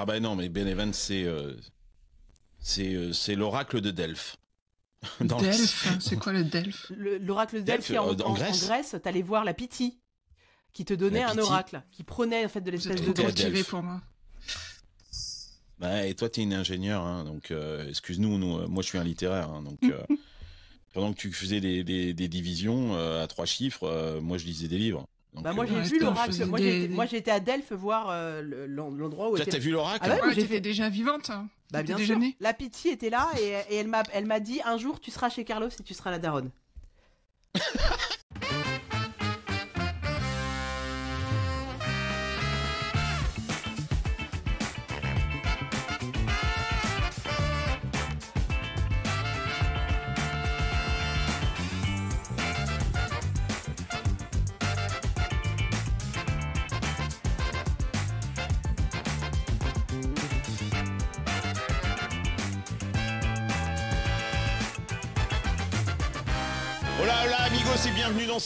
Ah bah non, mais Ben Evans, c'est euh, c'est euh, c'est l'oracle de Delphes. Dans Delphes, c'est quoi le Delphes L'oracle de Delphes, en, en, Grèce, en Grèce t'allais voir la Pythie, qui te donnait un oracle, qui prenait en fait de l'espèce de cultivé pour moi. Bah, et toi, t'es une ingénieure, hein, donc euh, excuse-nous, nous, moi je suis un littéraire, hein, donc euh, pendant que tu faisais des, des, des divisions euh, à trois chiffres, moi je lisais des livres. Donc, bah moi j'ai vu l'oracle. Moi j'ai été, moi j'ai été à Delphes voir l'endroit où. Toi t'as vu l'oracle Ah ouais, j'étais déjà vivante. Hein. Bah bien sûr. La Pitié était là et, et elle m'a elle m'a dit un jour tu seras chez Carlos et tu seras la daronne.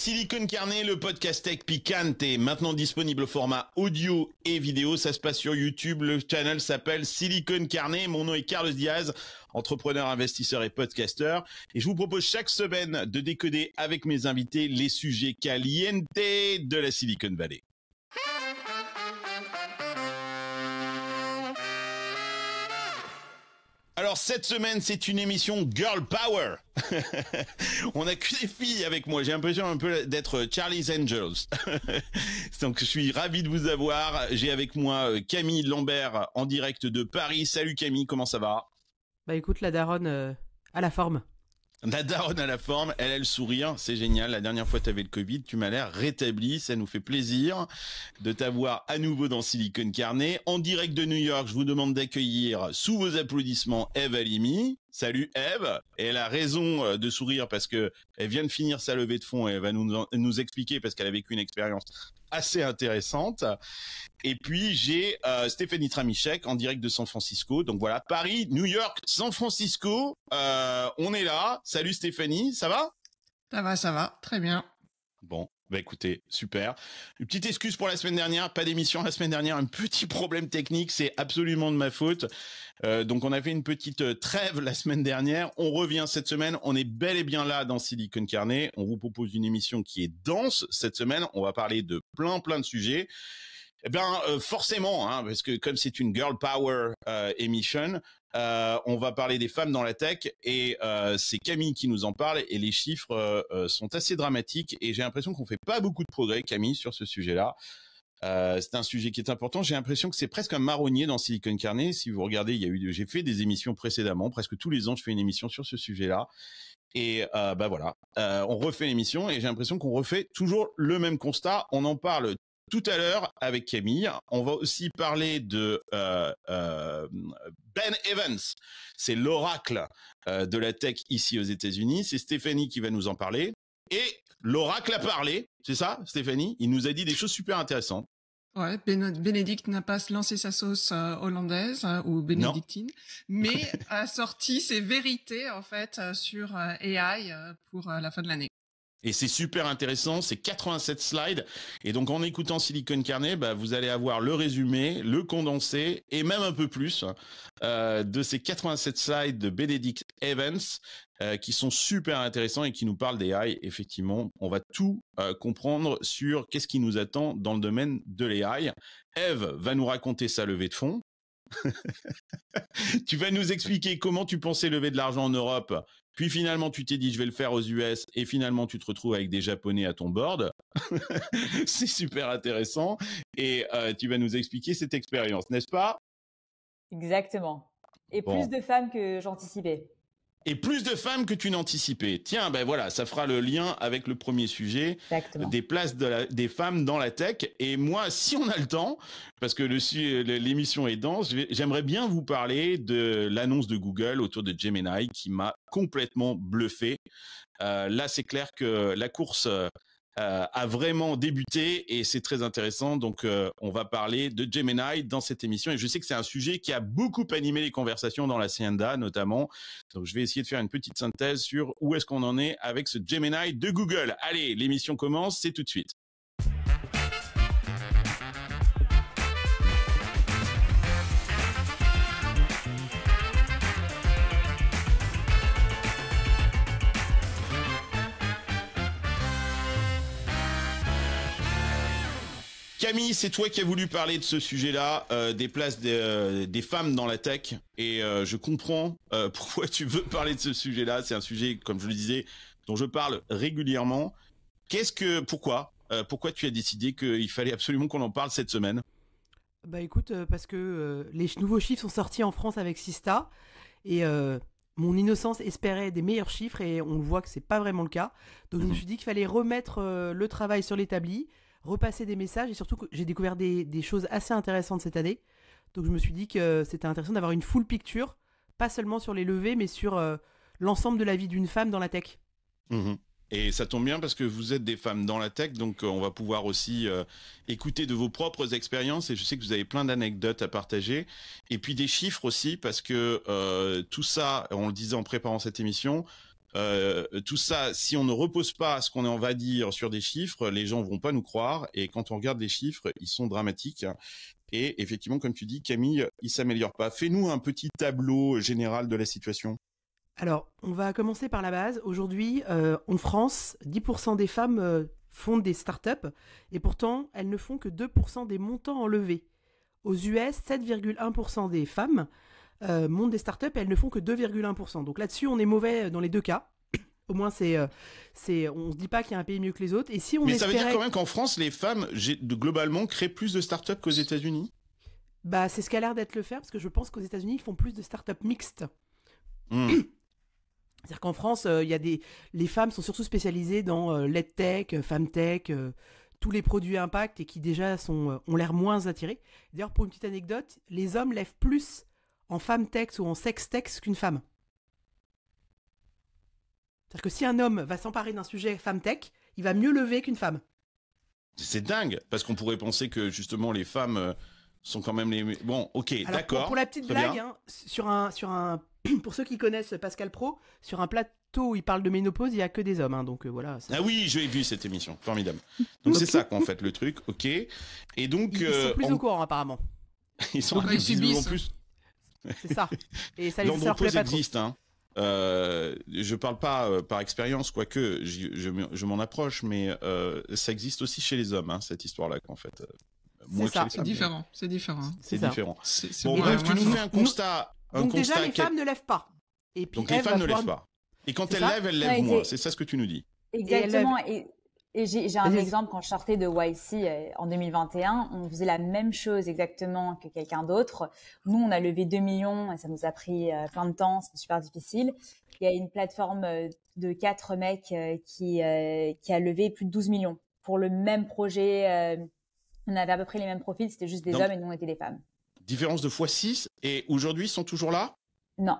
Silicon Carnet, le podcast tech picante est maintenant disponible au format audio et vidéo. Ça se passe sur YouTube. Le channel s'appelle Silicon Carnet. Mon nom est Carlos Diaz, entrepreneur, investisseur et podcasteur. Et je vous propose chaque semaine de décoder avec mes invités les sujets caliente de la Silicon Valley. Alors cette semaine, c'est une émission Girl Power. On a que des filles avec moi. J'ai l'impression un peu d'être Charlie's Angels. Donc je suis ravi de vous avoir. J'ai avec moi euh, Camille Lambert en direct de Paris. Salut Camille, comment ça va? Bah écoute, la daronne euh, à la forme. La daronne à la forme, elle a le sourire, c'est génial. La dernière fois tu avais le Covid, tu m'as l'air rétabli, ça nous fait plaisir de t'avoir à nouveau dans Silicon Carnet. En direct de New York, je vous demande d'accueillir sous vos applaudissements Eve Alimi. Salut Eve, elle a raison euh, de sourire parce que elle vient de finir sa levée de fonds et elle va nous, nous expliquer parce qu'elle a vécu une expérience assez intéressante. Et puis j'ai euh, Stéphanie Tramichek en direct de San Francisco. Donc voilà, Paris, New York, San Francisco, euh, on est là. Salut Stéphanie, ça va? Ça va, ça va, très bien. Bon, bah écoutez, super. Une petite excuse pour la semaine dernière, pas d'émission la semaine dernière, un petit problème technique, c'est absolument de ma faute. Euh, donc on a fait une petite euh, trêve la semaine dernière, on revient cette semaine, on est bel et bien là dans Silicon Carnet, on vous propose une émission qui est dense cette semaine, on va parler de plein plein de sujets. Eh bien, euh, forcément, hein, parce que comme c'est une girl power euh, émission, euh, on va parler des femmes dans la tech et euh, c'est Camille qui nous en parle et les chiffres sont assez dramatiques et j'ai l'impression qu'on fait pas beaucoup de progrès, Camille, sur ce sujet-là. c'est un sujet qui est important. J'ai l'impression que c'est presque un marronnier dans Silicon Carnet. Si vous regardez, il y a eu, j'ai fait des émissions précédemment. Presque tous les ans, je fais une émission sur ce sujet-là. Et euh, bah voilà, on refait l'émission et j'ai l'impression qu'on refait toujours le même constat. On en parle tout à l'heure avec Camille. On va aussi parler de euh, euh, Ben Evans. C'est l'oracle euh, de la tech ici aux États-Unis. C'est Stéphanie qui va nous en parler. Et l'oracle a parlé, c'est ça, Stéphanie? Il nous a dit des choses super intéressantes. Ouais, Bénédicte n'a pas lancé sa sauce hollandaise ou bénédictine, mais a sorti ses vérités en fait sur AI pour la fin de l'année. Et c'est super intéressant, c'est 87 slides. Et donc en écoutant Silicon Carnet, bah, vous allez avoir le résumé, le condensé et même un peu plus euh, de ces 87 slides de Benedict Evans euh, qui sont super intéressants et qui nous parlent des AI. Effectivement, on va tout euh, comprendre sur qu'est-ce qui nous attend dans le domaine de l'AI. Eve va nous raconter sa levée de fonds. tu vas nous expliquer comment tu pensais lever de l'argent en Europe, puis finalement tu t'es dit je vais le faire aux US et finalement tu te retrouves avec des Japonais à ton board. c'est super intéressant et euh, tu vas nous expliquer cette expérience, n'est-ce pas? Exactement. Et plus de femmes que j'anticipais et plus de femmes que tu n'anticipais. Tiens, ben voilà, ça fera le lien avec le premier sujet Exactement. des places de des femmes dans la tech. Et moi, si on a le temps, parce que l'émission est dense, j'aimerais bien vous parler de l'annonce de Google autour de Gemini qui m'a complètement bluffé. Euh, là, c'est clair que la course euh, a vraiment débuté et c'est très intéressant. Donc, euh, on va parler de Gemini dans cette émission et je sais que c'est un sujet qui a beaucoup animé les conversations dans la CNDA notamment. Donc, je vais essayer de faire une petite synthèse sur où est-ce qu'on en est avec ce Gemini de Google. Allez, l'émission commence, c'est tout de suite. Camille, c'est toi qui as voulu parler de ce sujet-là, euh, des places des, des, femmes dans la tech, et je comprends pourquoi tu veux parler de ce sujet-là. C'est un sujet, comme je le disais, dont je parle régulièrement. Qu'est-ce que, pourquoi, pourquoi tu as décidé qu'il fallait absolument qu'on en parle cette semaine? Bah écoute, parce que les nouveaux chiffres sont sortis en France avec Sista, et mon innocence espérait des meilleurs chiffres et on voit que c'est pas vraiment le cas. Donc je me mhm. suis dit qu'il fallait remettre euh, le travail sur l'établi, repasser des messages et surtout que j'ai découvert des, choses assez intéressantes cette année. Donc je me suis dit que c'était intéressant d'avoir une full picture, pas seulement sur les levées, mais sur euh, l'ensemble de la vie d'une femme dans la tech. Mhm. Et ça tombe bien parce que vous êtes des femmes dans la tech, donc euh, on va pouvoir aussi euh, écouter de vos propres expériences. Et je sais que vous avez plein d'anecdotes à partager. Et puis des chiffres aussi, parce que euh, tout ça, on le disait en préparant cette émission, tout ça, si on ne repose pas ce qu'on va dire, sur des chiffres, les gens vont pas nous croire. Et quand on regarde les chiffres, ils sont dramatiques. Et effectivement, comme tu dis, Camille, ils s'améliorent pas. Fais-nous un petit tableau général de la situation. Alors, on va commencer par la base. Aujourd'hui, euh, en France, 10% des femmes euh, font des startups et pourtant, elles ne font que 2% des montants enlevés. Aux US, 7,1% des femmes euh, montent des startups elles ne font que 2,1%. Donc là-dessus, on est mauvais dans les deux cas. Au moins, c'est, c'est, on se dit pas qu'il y a un pays mieux que les autres. Et si on Mais ça veut dire quand même qu'en France, les femmes, globalement, créent plus de startups qu'aux États-Unis? Bah, c'est ce qu'a l'air d'être le faire parce que je pense qu'aux États-Unis, ils font plus de startups mixtes. Hmm. C'est-à-dire qu'en France, euh, y a des, les femmes sont surtout spécialisées dans euh, tech, euh, tech, euh, tous les produits impact et qui déjà sont, ont l'air moins attirés. D'ailleurs, pour une petite anecdote, les hommes lèvent plus en tech ou en sex-tech qu'une femme. C'est-à-dire que si un homme va s'emparer d'un sujet tech, il va mieux lever qu'une femme. C'est dingue, parce qu'on pourrait penser que justement les femmes sont quand même les. Bon, ok, d'accord. Pour, la petite blague, hein, sur un, sur un pour ceux qui connaissent Pascal Pro, sur un plateau où il parle de ménopause, il n'y a que des hommes. Hein, donc euh, voilà. Ah oui, j'ai vu cette émission. Formidable. Donc c'est ça qu'en fait le truc. Ok. Et donc. Ils, sont euh, plus au courant apparemment. ils sont plus. C'est ça. Et ça les L'andropause existe. Hein. Euh, je parle pas euh, par expérience, quoique je, je, m'en approche, mais ça existe aussi chez les hommes, hein, cette histoire-là, qu'en fait. C'est différent. C'est différent. C'est différent. Bon, bref, tu nous fais un constat donc déjà, les femmes ne lèvent pas. Et puis Donc les femmes ne lèvent pas. Et quand elles lèvent, elles lèvent moins. C'est ça ce que tu nous dis. Exactement. Et, j'ai un exemple quand je sortais de YC euh, en 2021, on faisait la même chose exactement que quelqu'un d'autre. Nous, on a levé 2 millions et ça nous a pris euh, plein de temps, c'était super difficile. Il y a une plateforme euh, de quatre mecs qui, qui a levé plus de 12 millions pour le même projet. On avait à peu près les mêmes profils, c'était juste des hommes et nous on était des femmes différence de x6 et aujourd'hui ils sont toujours là? Non.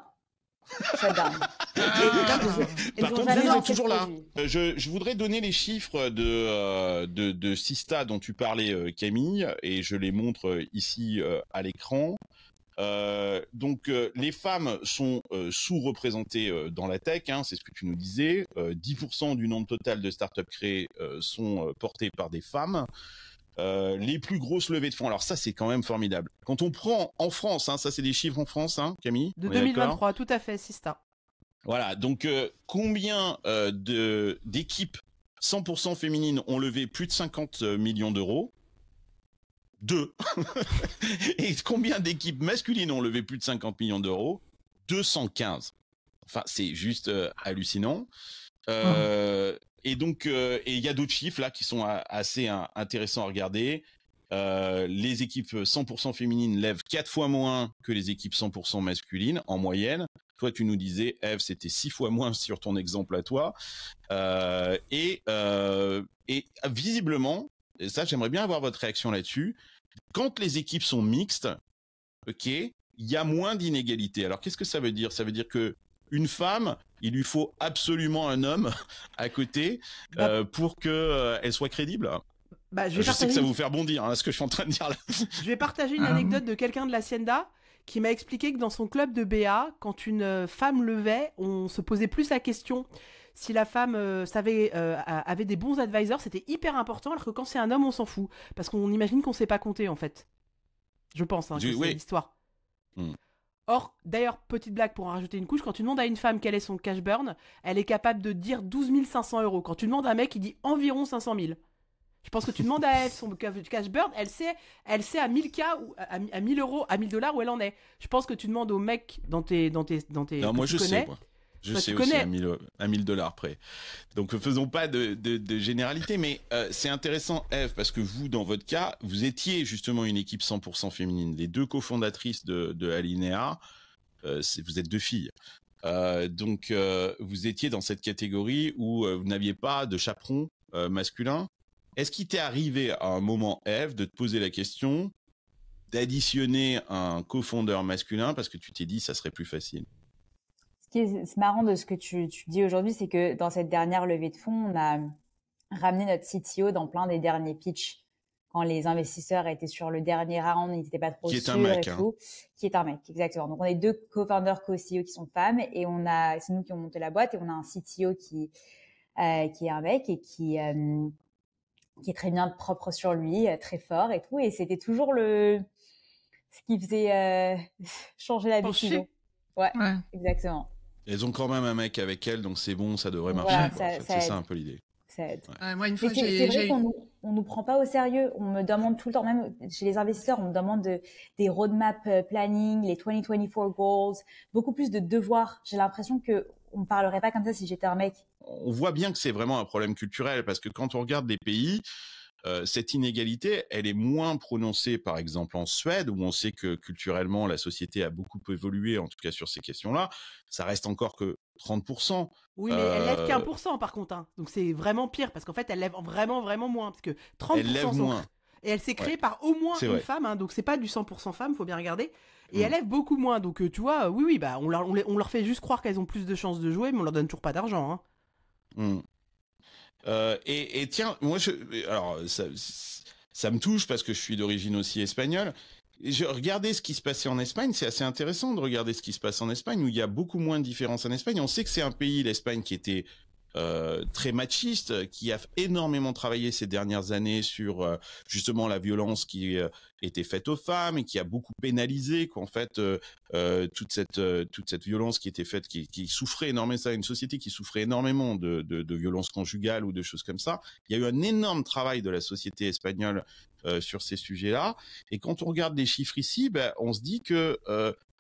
Par contre, ils sont toujours là. Euh, je, voudrais donner les chiffres de, euh, de, de Sista dont tu parlais, euh, Camille, et je les montre ici à l'écran. donc, les femmes sont sous-représentées dans la tech, hein, c'est ce que tu nous disais. 10% du nombre total de startups créées sont portées par des femmes. Euh, les plus grosses levées de fonds. Alors ça, c'est quand même formidable. Quand on prend en France, hein, ça c'est des chiffres en France, hein, Camille De 2023, tout à fait, Sista. Voilà, donc euh, combien euh, de d'équipes 100% féminines ont levé plus de 50 millions d'euros? Deux. Et combien d'équipes masculines ont levé plus de 50 millions d'euros? 215. Enfin, c'est juste hallucinant. Euh, et donc, euh, et il y a d'autres chiffres là qui sont assez intéressants à regarder. Euh, les équipes 100% féminines lèvent quatre fois moins que les équipes 100% masculines en moyenne. Toi, tu nous disais, Eve, c'était six fois moins sur ton exemple à toi. Euh, et, et visiblement, et ça, j'aimerais bien avoir votre réaction là-dessus. Quand les équipes sont mixtes, ok, il y a moins d'inégalités. Alors, qu'est-ce que ça veut dire? Ça veut dire que une femme, il lui faut absolument un homme à côté bah euh, pour que euh, elle soit crédible. Bah, je, sais que ça va vous faire bondir, hein, ce que je suis en train de dire là. Je vais partager une ah. anecdote de quelqu'un de la Sienda qui m'a expliqué que dans son club de BA, quand une euh, femme levait, on se posait plus la question si la femme savait, avait des bons advisors, c'était hyper important, alors que quand c'est un homme, on s'en fout. Parce qu'on imagine qu'on ne sait pas compter, en fait. Je pense, hein, c'est l'histoire. Hmm. Or, d'ailleurs, petite blague pour en rajouter une couche, quand tu demandes à une femme quel est son cash burn, elle est capable de dire 12 500 euros. Quand tu demandes à un mec, il dit environ 500 000. Je pense que tu demandes à Eve son cash burn, elle sait, elle sait à 1000K ou à, 1000 euros, à 1000 dollars où elle en est. Je pense que tu demandes au mec dans tes. Dans tes, dans tes non, moi je sais, moi. Je sais aussi à 1000 dollars près. Donc faisons pas de, de, généralité, mais euh, c'est intéressant, Eve, parce que vous, dans votre cas, vous étiez justement une équipe 100% féminine. Les deux cofondatrices de, de Alinea, euh, vous êtes deux filles. Euh, donc vous étiez dans cette catégorie où vous n'aviez pas de chaperon masculin. Est-ce qu'il t'est arrivé à un moment, Eve, de te poser la question d'additionner un cofondeur masculin parce que tu t'es dit ça serait plus facile? Qui est marrant de ce que tu, dis aujourd'hui, c'est que dans cette dernière levée de fonds, on a ramené notre CTO dans plein des derniers pitchs. Quand les investisseurs étaient sur le dernier round, ils n'étaient pas trop qui sûrs et hein. tout. Qui est un mec, exactement. Donc on est deux co-founders, co-CEO qui sont femmes et on a, c'est nous qui ont monté la boîte et on a un CTO qui, euh, qui est un mec et qui, euh, qui est très bien propre sur lui, euh, très fort et tout. Et c'était toujours le, ce qui faisait changer la vie. ouais, exactement. Elles ont quand même un mec avec elles, donc c'est bon, ça devrait marcher. c'est ça un peu l'idée. moi, une fois, c'est vrai qu'on nous, on nous prend pas au sérieux. On me demande tout le temps, même chez les investisseurs, on me demande de, des roadmap euh, planning, les 2024 goals, beaucoup plus de devoirs. J'ai l'impression que on parlerait pas comme ça si j'étais un mec. On voit bien que c'est vraiment un problème culturel parce que quand on regarde les pays, euh, cette inégalité, elle est moins prononcée, par exemple, en Suède, où on sait que culturellement, la société a beaucoup évolué, en tout cas sur ces questions-là. Ça reste encore que 30%. Oui, mais elle lève qu'un pour cent, par contre. Hein. Donc c'est vraiment pire, parce qu'en fait, elle lève vraiment, vraiment moins. Parce que 30% elle lève moins. Et elle s'est créée par au moins une femme, hein, donc c'est pas du 100% femme, faut bien regarder. Et mm. elle lève beaucoup moins, donc euh, tu vois, oui, oui, bah on leur, on, leur fait juste croire qu'elles ont plus de chances de jouer, mais on leur donne toujours pas d'argent. Hein. Mm. Euh, et, tiens, moi, je, alors ça, me touche parce que je suis d'origine aussi espagnole. je ce qui se passait en Espagne. C'est assez intéressant de regarder ce qui se passe en Espagne où il y a beaucoup moins de différences en Espagne. On sait que c'est un pays, l'Espagne, qui était euh, très machiste, qui a énormément travaillé ces dernières années sur euh, justement la violence qui euh, était faite aux femmes et qui a beaucoup pénalisé qu'en fait toute cette violence qui était faite, qui, souffrait énormément, ça, une société qui souffrait énormément de, de, de violence conjugale ou de choses comme ça. Il y a eu un énorme travail de la société espagnole sur ces sujets-là. Et quand on regarde les chiffres ici, ben, on se dit que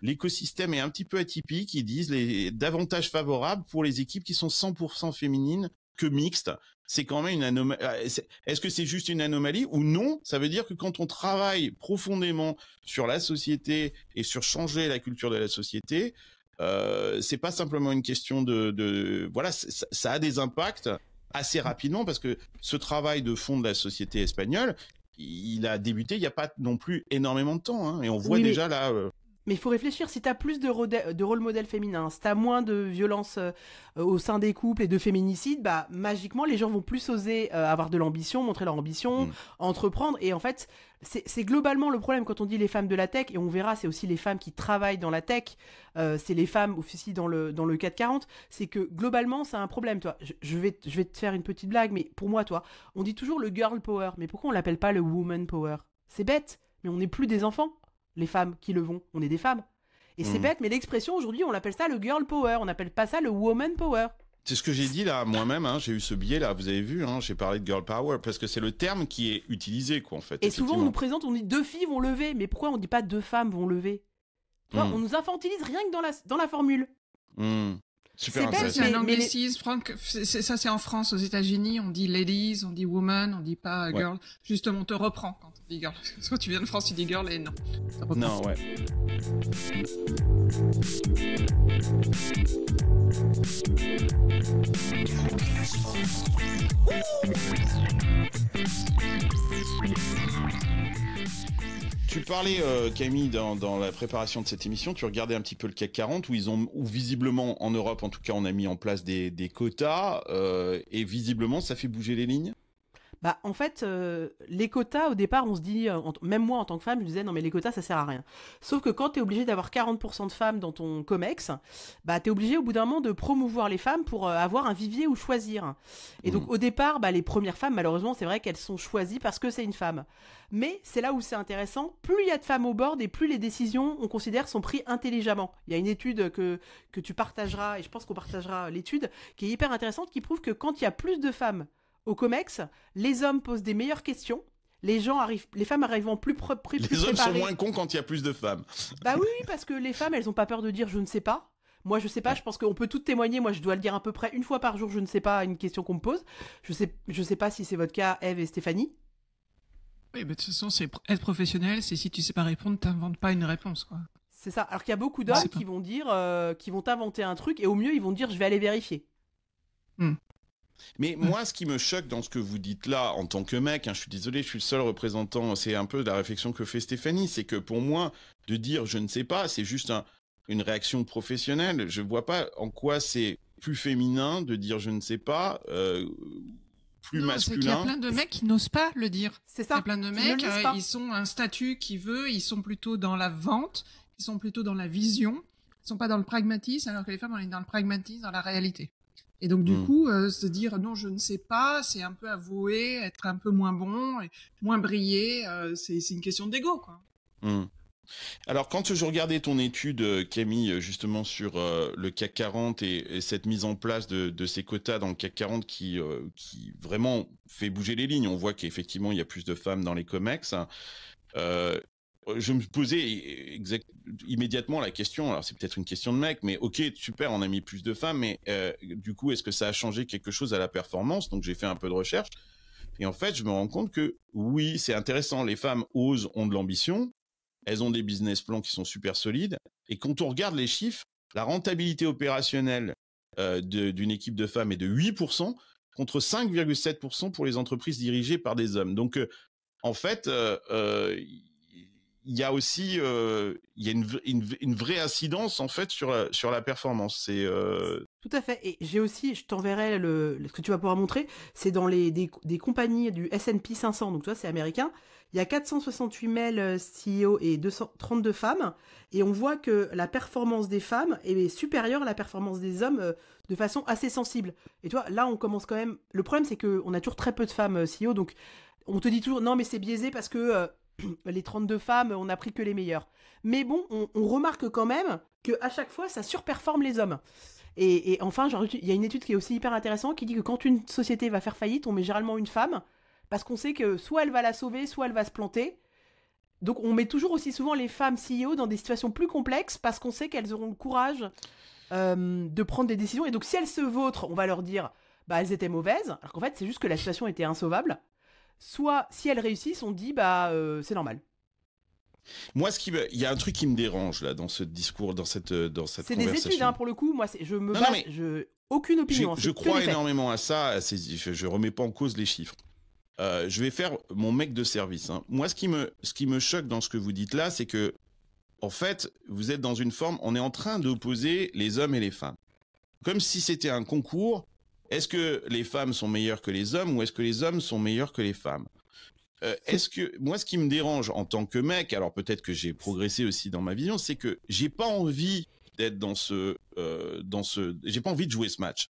l'écosystème est un petit peu atypique. Ils disent les davantage favorables pour les équipes qui sont 100% féminines que mixtes. C'est quand même une anomalie. Euh, est-ce que c'est juste une anomalie ou non? Ça veut dire que quand on travaille profondément sur la société et sur changer la culture de la société, euh, c'est pas simplement une question de, voilà, ça, a des impacts assez rapidement parce que ce travail de fond de la société espagnole, il a débuté il n'y a pas non plus énormément de temps hein, et on voit déjà là. Euh, mais il faut réfléchir, si tu as plus de, de rôle modèle féminin, si tu as moins de violence euh, au sein des couples et de féminicide, bah magiquement les gens vont plus oser euh, avoir de l'ambition, montrer leur ambition, mm. entreprendre. Et en fait, c'est globalement le problème quand on dit les femmes de la tech, et on verra, c'est aussi les femmes qui travaillent dans la tech, euh, c'est les femmes aussi dans le, dans le 440, c'est que globalement c'est un problème. Toi. Je, vais, je vais te faire une petite blague, mais pour moi, toi, on dit toujours le girl power, mais pourquoi on l'appelle pas le woman power? C'est bête, mais on n'est plus des enfants les femmes qui le vont. On est des femmes. Et c'est hmm. bête, mais l'expression aujourd'hui, on l'appelle ça le girl power. On n'appelle pas ça le woman power. C'est ce que j'ai dit là moi-même. Hein. j'ai eu ce billet là. Vous avez vu, hein, j'ai parlé de girl power parce que c'est le terme qui est utilisé quoi en fait. Et souvent on nous présente, on dit deux filles vont lever, mais pourquoi on dit pas deux femmes vont lever? Hmm. On nous infantilise rien que dans la dans la formule. Hmm. Super C'est un anglicisme, Franck. Ça, c'est en France. Aux États-Unis, on dit ladies, on dit woman, on dit pas girl. Justement, on te reprend quand on dit girl. Soit tu viens de France, tu dis girl et non. non, ouais. Tu parlais, euh, Camille, dans, la préparation de cette émission, tu regardais un petit peu le CAC 40, où ils ont, où visiblement en Europe, en tout cas, on a mis en place des, quotas, euh, et visiblement, ça fait bouger les lignes? Bah, en fait, euh, les quotas, au départ, on se dit, euh, même moi en tant que femme, je disais, non, mais les quotas, ça sert à rien. Sauf que quand tu es obligé d'avoir 40% de femmes dans ton COMEX, bah, tu es obligé au bout d'un moment de promouvoir les femmes pour euh, avoir un vivier où choisir. Et donc, mmh. au départ, bah, les premières femmes, malheureusement, c'est vrai qu'elles sont choisies parce que c'est une femme. Mais c'est là où c'est intéressant, plus il y a de femmes au board et plus les décisions, on considère, sont prises intelligemment. Il y a une étude que, que tu partageras, et je pense qu'on partagera l'étude, qui est hyper intéressante, qui prouve que quand il y a plus de femmes au COMEX, les hommes posent des meilleures questions. Les gens arrivent, les femmes arrivent en plus, pré plus Les hommes sont moins cons quand il y a plus de femmes. Bah oui, parce que les femmes, elles ont pas peur de dire je ne sais pas. Moi, je sais pas, je pense qu'on peut tout témoigner. Moi, je dois le dire à peu près une fois par jour, je ne sais pas, une question qu'on me pose. Je sais, je sais pas si c'est votre cas, Eve et Stéphanie. Oui, mais de toute façon, c'est être professionnel, c'est si tu sais pas répondre, t'inventes pas une réponse, quoi. C'est ça. Alors qu'il y a beaucoup d'hommes qui vont dire, euh, qui vont inventer un truc, et au mieux, ils vont dire, je vais aller vérifier. Hmm. Mais moi, ce qui me choque dans ce que vous dites là, en tant que mec, hein, je suis désolé, je suis le seul représentant, c'est un peu la réflexion que fait Stéphanie, c'est que pour moi, de dire je ne sais pas, c'est juste une réaction professionnelle. Je vois pas en quoi c'est plus féminin de dire je ne sais pas, euh, plus masculin. Il y a plein de mecs qui n'osent pas le dire. C'est ça. Il y a plein de mecs, euh, ils sont un statut qui veut, ils sont plutôt dans la vente, ils sont plutôt dans la vision, ils sont pas dans le pragmatisme, alors que les femmes, on est dans le pragmatisme, dans la réalité. Et donc du hmm. coup, euh, se dire non, je ne sais pas, c'est un peu avouer, être un peu moins bon, et moins briller, euh, c'est une question d'ego, quoi. Hmm. Alors, quand je regardais ton étude, Camille, justement sur euh, le CAC 40 et, cette mise en place de, ces quotas dans le CAC 40 qui, qui vraiment fait bouger les lignes, on voit qu'effectivement, il y a plus de femmes dans les COMEX. Euh, je me posais immédiatement la question, alors c'est peut-être une question de mec, mais ok, super, on a mis plus de femmes, mais euh, du coup, est-ce que ça a changé quelque chose à la performance? Donc j'ai fait un peu de recherche, et en fait, je me rends compte que oui, c'est intéressant, les femmes osent, ont de l'ambition, elles ont des business plans qui sont super solides, et quand on regarde les chiffres, la rentabilité opérationnelle euh, d'une équipe de femmes est de 8%, contre 5,7% pour les entreprises dirigées par des hommes. Donc, en fait, il y a aussi euh, y a une, vraie incidence en fait sur la, sur la performance. Euh, tout à fait. Et j'ai aussi, je t'enverrai le ce que tu vas pouvoir montrer, c'est dans les des, compagnies du S&P 500. Donc toi, c'est américain. Il y a 468 mails euh, CEO et 232 femmes, et on voit que la performance des femmes est supérieure à la performance des hommes de façon assez sensible. Et toi, là, on commence quand même. Le problème, c'est que on a toujours très peu de femmes CEO, donc on te dit toujours non, mais c'est biaisé parce que les 32 femmes, on n'a pris que les meilleures. Mais bon, on, remarque quand même que à chaque fois, ça surperforme les hommes. Et, enfin, il y a une étude qui est aussi hyper intéressante qui dit que quand une société va faire faillite, on met généralement une femme parce qu'on sait que soit elle va la sauver, soit elle va se planter. Donc on met toujours aussi souvent les femmes CEO dans des situations plus complexes parce qu'on sait qu'elles auront le courage euh, de prendre des décisions. Et donc si elles se vautrent, on va leur dire bah elles étaient mauvaises, alors qu'en fait c'est juste que la situation était insauvable soit si elles réussissent, on dit bah euh, c'est normal. Moi, ce qui il y a un truc qui me dérange là dans ce discours, dans cette dans cette C'est des études hein, pour le coup. Moi, je me base, je aucune opinion. Je, crois énormément à ça. Je, je remets pas en cause les chiffres. Euh, je vais faire mon mec de service. Hein. Moi, ce qui me ce qui me choque dans ce que vous dites là, c'est que en fait, vous êtes dans une forme. On est en train d'opposer les hommes et les femmes, comme si c'était un concours est-ce que les femmes sont meilleures que les hommes ou est-ce que les hommes sont meilleurs que les femmes? Euh, Est-ce que moi, ce qui me dérange en tant que mec, alors peut-être que j'ai progressé aussi dans ma vision, c'est que j'ai pas envie d'être dans ce, euh, dans ce, j'ai pas envie de jouer ce match.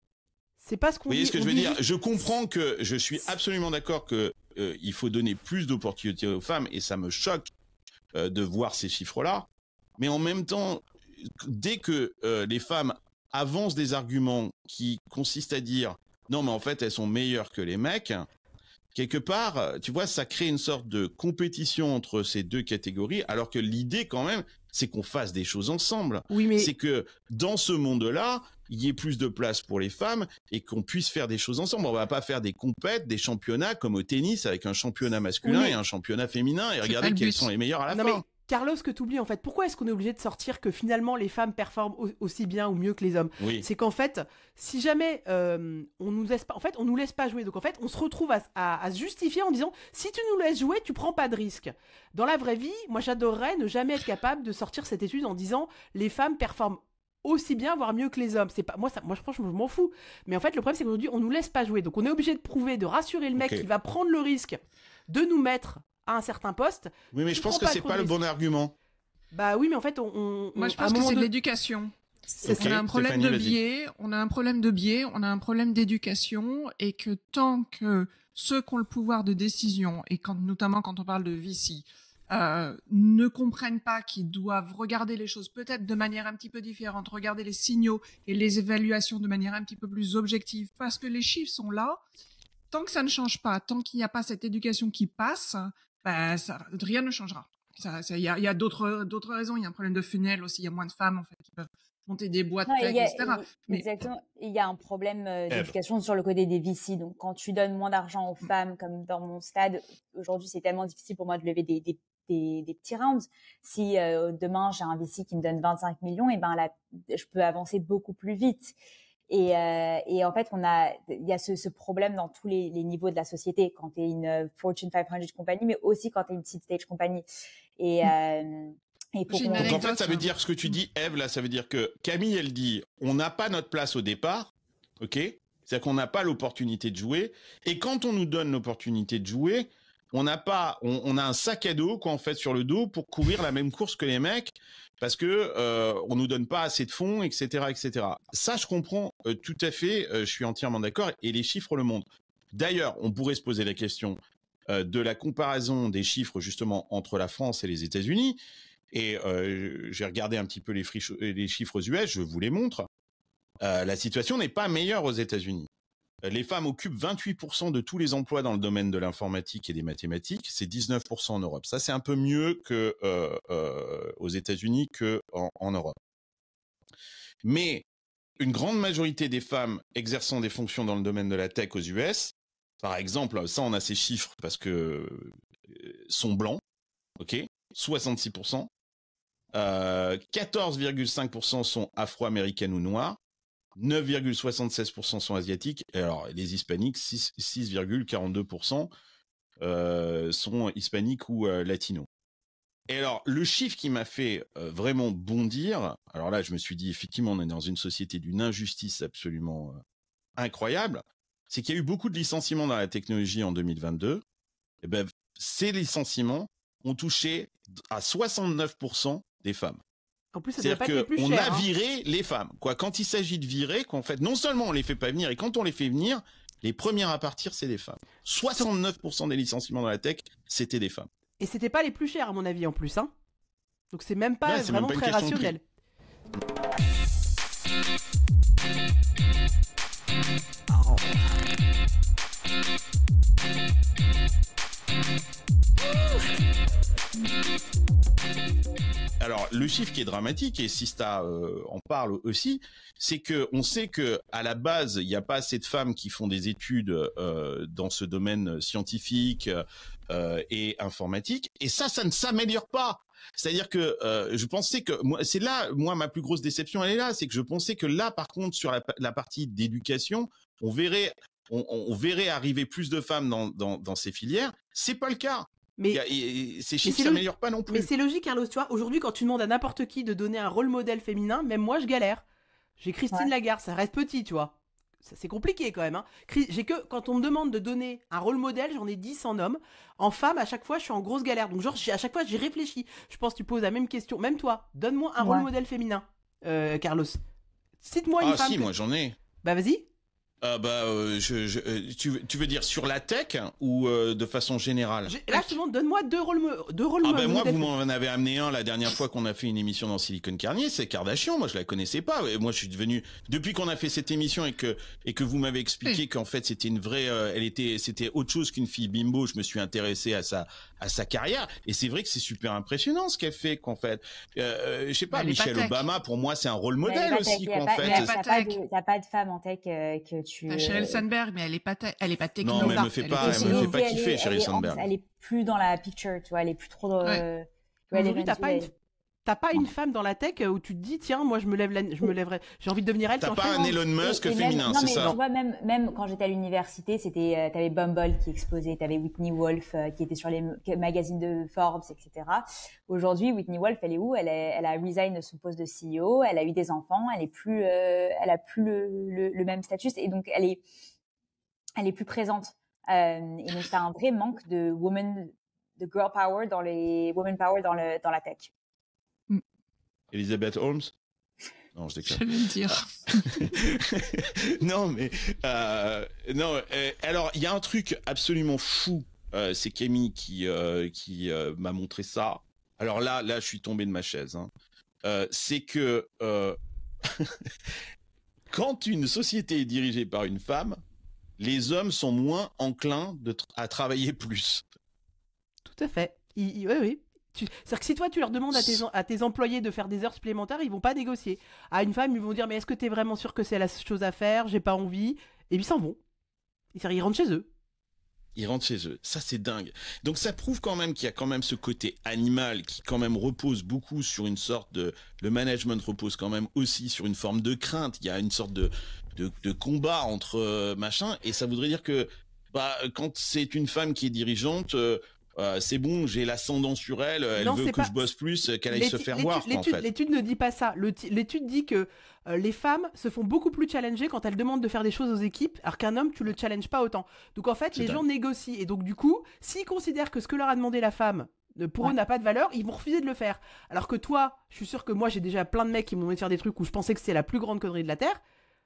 C'est pas ce qu'on. Vous voyez ce que je veux dire? Je comprends que je suis absolument d'accord que euh, il faut donner plus d'opportunités aux femmes et ça me choque de voir ces chiffres-là. Mais en même temps, dès que les femmes avance des arguments qui consistent à dire non mais en fait elles sont meilleures que les mecs, quelque part, tu vois, ça crée une sorte de compétition entre ces deux catégories, alors que l'idée quand même, c'est qu'on fasse des choses ensemble. Oui, mais c'est que dans ce monde-là, il y ait plus de place pour les femmes et qu'on puisse faire des choses ensemble. On va pas faire des compètes, des championnats comme au tennis avec un championnat masculin et un championnat féminin et regarder quels sont les meilleurs à la fin. Carlos, que tu oublies en fait, pourquoi est-ce qu'on est obligé de sortir que finalement les femmes performent aussi bien ou mieux que les hommes? C'est qu'en fait, si jamais euh, on nous laisse pas, en fait, on nous laisse pas jouer. Donc en fait, on se retrouve à, se justifier en disant si tu nous laisses jouer, tu prends pas de risque. Dans la vraie vie, moi j'adorerais ne jamais être capable de sortir cette étude en disant les femmes performent aussi bien, voire mieux que les hommes. C'est pas moi, ça, moi franchement, je m'en fous. Mais en fait, le problème c'est qu'aujourd'hui, on nous laisse pas jouer. Donc on est obligé de prouver, de rassurer le mec qui va prendre le risque de nous mettre à un certain poste. Oui, mais je pense que c'est pas le bon argument. Bah oui, mais en fait, on. Moi, je pense que c'est de l'éducation. On a un problème de biais, on a un problème de biais, on a un problème d'éducation, et que tant que ceux qui ont le pouvoir de décision, et quand, notamment quand on parle de VC, euh, ne comprennent pas qu'ils doivent regarder les choses peut-être de manière un petit peu différente, regarder les signaux et les évaluations de manière un petit peu plus objective, parce que les chiffres sont là, tant que ça ne change pas, tant qu'il n'y a pas cette éducation qui passe, bah, ça, rien ne changera. Il y a, y a d'autres, d'autres raisons. Il y a un problème de funnel aussi. Il y a moins de femmes en fait qui peuvent monter des boîtes, etc. Exactement. Il y a un problème euh, d'éducation sur le côté des VC. Donc, quand tu donnes moins d'argent aux mmh. femmes, comme dans mon stade, aujourd'hui, c'est tellement difficile pour moi de lever des, des, des, petits rounds. Si euh, demain j'ai un VC qui me donne 25 millions, et eh ben là, je peux avancer beaucoup plus vite. Et, euh, et, en fait, on a, il y a ce, ce problème dans tous les, les, niveaux de la société, quand tu es une Fortune 500 compagnie, mais aussi quand tu es une seed stage compagnie. Et, mmh. euh, et pour Donc en fait, ça veut dire ce que tu dis, Eve, là, ça veut dire que Camille, elle dit, on n'a pas notre place au départ, ok? C'est-à-dire qu'on n'a pas l'opportunité de jouer. Et quand on nous donne l'opportunité de jouer, on n'a pas, on, a un sac à dos qu'on fait sur le dos pour courir la même course que les mecs parce que euh, on nous donne pas assez de fonds, etc., etc. Ça, je comprends euh, tout à fait. Euh, je suis entièrement d'accord et les chiffres le montrent. D'ailleurs, on pourrait se poser la question euh, de la comparaison des chiffres justement entre la France et les États-Unis. Et j'ai regardé un petit peu les, les chiffres US, je vous les montre. la situation n'est pas meilleure aux États-Unis. Les femmes occupent 28% de tous les emplois dans le domaine de l'informatique et des mathématiques. C'est 19% en Europe. Ça, c'est un peu mieux que euh, euh, États-Unis que en, Europe. Mais une grande majorité des femmes exerçant des fonctions dans le domaine de la tech aux US, par exemple, ça, on a ces chiffres parce que euh, sont blancs, ok, 66%. 14,5% sont afro-américaines ou noires, 9,76% sont asiatiques. Et alors, les hispaniques, 6,42% euh, sont hispaniques ou euh, latinos. Et alors, le chiffre qui m'a fait euh, vraiment bondir, alors là, je me suis dit, effectivement, on est dans une société d'une injustice absolument incroyable, c'est qu'il y a eu beaucoup de licenciements dans la technologie en 2022. Et ben, ces licenciements ont touché à 69% des femmes. En plus, ça C'est-à-dire qu'on a hein. viré les femmes. Quoi, quand il s'agit de virer, qu'en fait, non seulement on les fait pas venir, et quand on les fait venir, les premières à partir, c'est des femmes. 69% des licenciements dans la tech, c'était des femmes. Et c'était pas les plus chers, à mon avis, en plus, hein. Donc c'est même pas vraiment très rationnel. Alors le chiffre qui est dramatique et Sista euh, en parle aussi, c'est que on sait que à la base il n'y a pas assez de femmes qui font des études euh, dans ce domaine scientifique euh, et informatique et ça ça ne s'améliore pas. C'est-à-dire que je pensais que moi c'est là moi ma plus grosse déception elle est là, c'est que je pensais que là par contre sur la, partie d'éducation on verrait on, verrait arriver plus de femmes dans, dans, dans ces filières. C'est pas le cas. Mais ces chiffres s'améliorent pas non plus. Mais c'est logique, Carlos. Tu vois, aujourd'hui, quand tu demandes à n'importe qui de donner un rôle modèle féminin, même moi, je galère. J'ai Christine Lagarde, ça reste petit, tu vois. C'est compliqué quand même. Hein. J'ai que quand on me demande de donner un rôle modèle, j'en ai 10 en homme. En femme, à chaque fois, je suis en grosse galère. Donc, genre, à chaque fois, j'y réfléchis. Je pense que tu poses la même question. Même toi, donne-moi un rôle modèle féminin, euh, Carlos. Cite-moi une ah, femme. Ah, si, moi j'en ai. Bah, vas-y. Ah bah, euh, je, je, euh, tu, tu, veux dire sur la tech ou euh, de façon générale? Là, je te demande, donne-moi deux rôles, deux rôles. Ah bah moi, vous m'en avez amené un la dernière fois qu'on a fait une émission dans Silicon Carnier, c'est Kardashian. Moi, je la connaissais pas. Et moi, je suis devenu depuis qu'on a fait cette émission et que et que vous m'avez expliqué qu'en fait c'était une vraie, elle était, c'était autre chose qu'une fille bimbo. Je me suis intéressé à sa à sa carrière et c'est vrai que c'est super impressionnant ce qu'elle fait qu'en fait. Euh, je sais pas, Michelle Obama pour moi c'est un rôle modèle aussi qu'en fait. Il n'y a, pas de femme en tech que tu tu. Sheryl Sandberg, mais elle est pas, elle est pas techno. Non, mais elle me fait pas, elle, me fait pas kiffer, Sheryl Sandberg. Elle est plus dans la picture, tu vois, elle est plus trop. Ouais. Aujourd'hui, t'as pas une T'as pas une femme dans la tech où tu te dis tiens moi je me lève je me lèverai j'ai envie de devenir elle t'as pas un Elon Musk féminin c'est ça tu vois même même quand j'étais à l'université c'était euh, t'avais Bumble qui explosait t'avais Whitney Wolf euh, qui était sur les magazines de Forbes etc aujourd'hui Whitney Wolf elle est où? Elle est, elle a resign de son poste de CEO elle a eu des enfants elle est plus euh, elle a plus le, le, même statut et donc elle est elle est plus présente. Euh, et donc t'as un vrai manque de woman de girl power dans les woman power dans le dans la tech Elizabeth Holmes? Non, je déconne. le dire. non, mais euh, non. Euh, alors, il y a un truc absolument fou. Euh, c'est Camille qui qui m'a montré ça. Alors là, là, je suis tombé de ma chaise. Hein. c'est que quand une société est dirigée par une femme, les hommes sont moins enclins à travailler plus. Tout à fait. oui, oui. C'est-à-dire que si toi tu leur demandes à tes, à tes, employés de faire des heures supplémentaires, ils vont pas négocier. À une femme, ils vont dire mais est-ce que tu es vraiment sûr que c'est la chose à faire? J'ai pas envie. Et ils s'en vont. Ils rentrent chez eux. Ils rentrent chez eux. Ça, c'est dingue. Donc, ça prouve quand même qu'il y a quand même ce côté animal qui quand même repose beaucoup sur une sorte de... Le management repose quand même aussi sur une forme de crainte. Il y a une sorte de, de, combat entre euh, machin. Et ça voudrait dire que bah, quand c'est une femme qui est dirigeante, euh, euh, c'est bon, j'ai l'ascendant sur elle, elle veut que je bosse plus, qu'elle aille se faire voir. L'étude ne dit pas ça. L'étude dit que euh, les femmes se font beaucoup plus challenger quand elles demandent de faire des choses aux équipes, alors qu'un homme, tu le challenges pas autant. Donc en fait, les gens négocient. Et donc du coup, s'ils considèrent que ce que leur a demandé la femme, euh, pour eux n'a pas de valeur, ils vont refuser de le faire. Alors que toi, je suis sûr que moi j'ai déjà plein de mecs qui m'ont demandé de faire des trucs où je pensais que c'était la plus grande connerie de la Terre.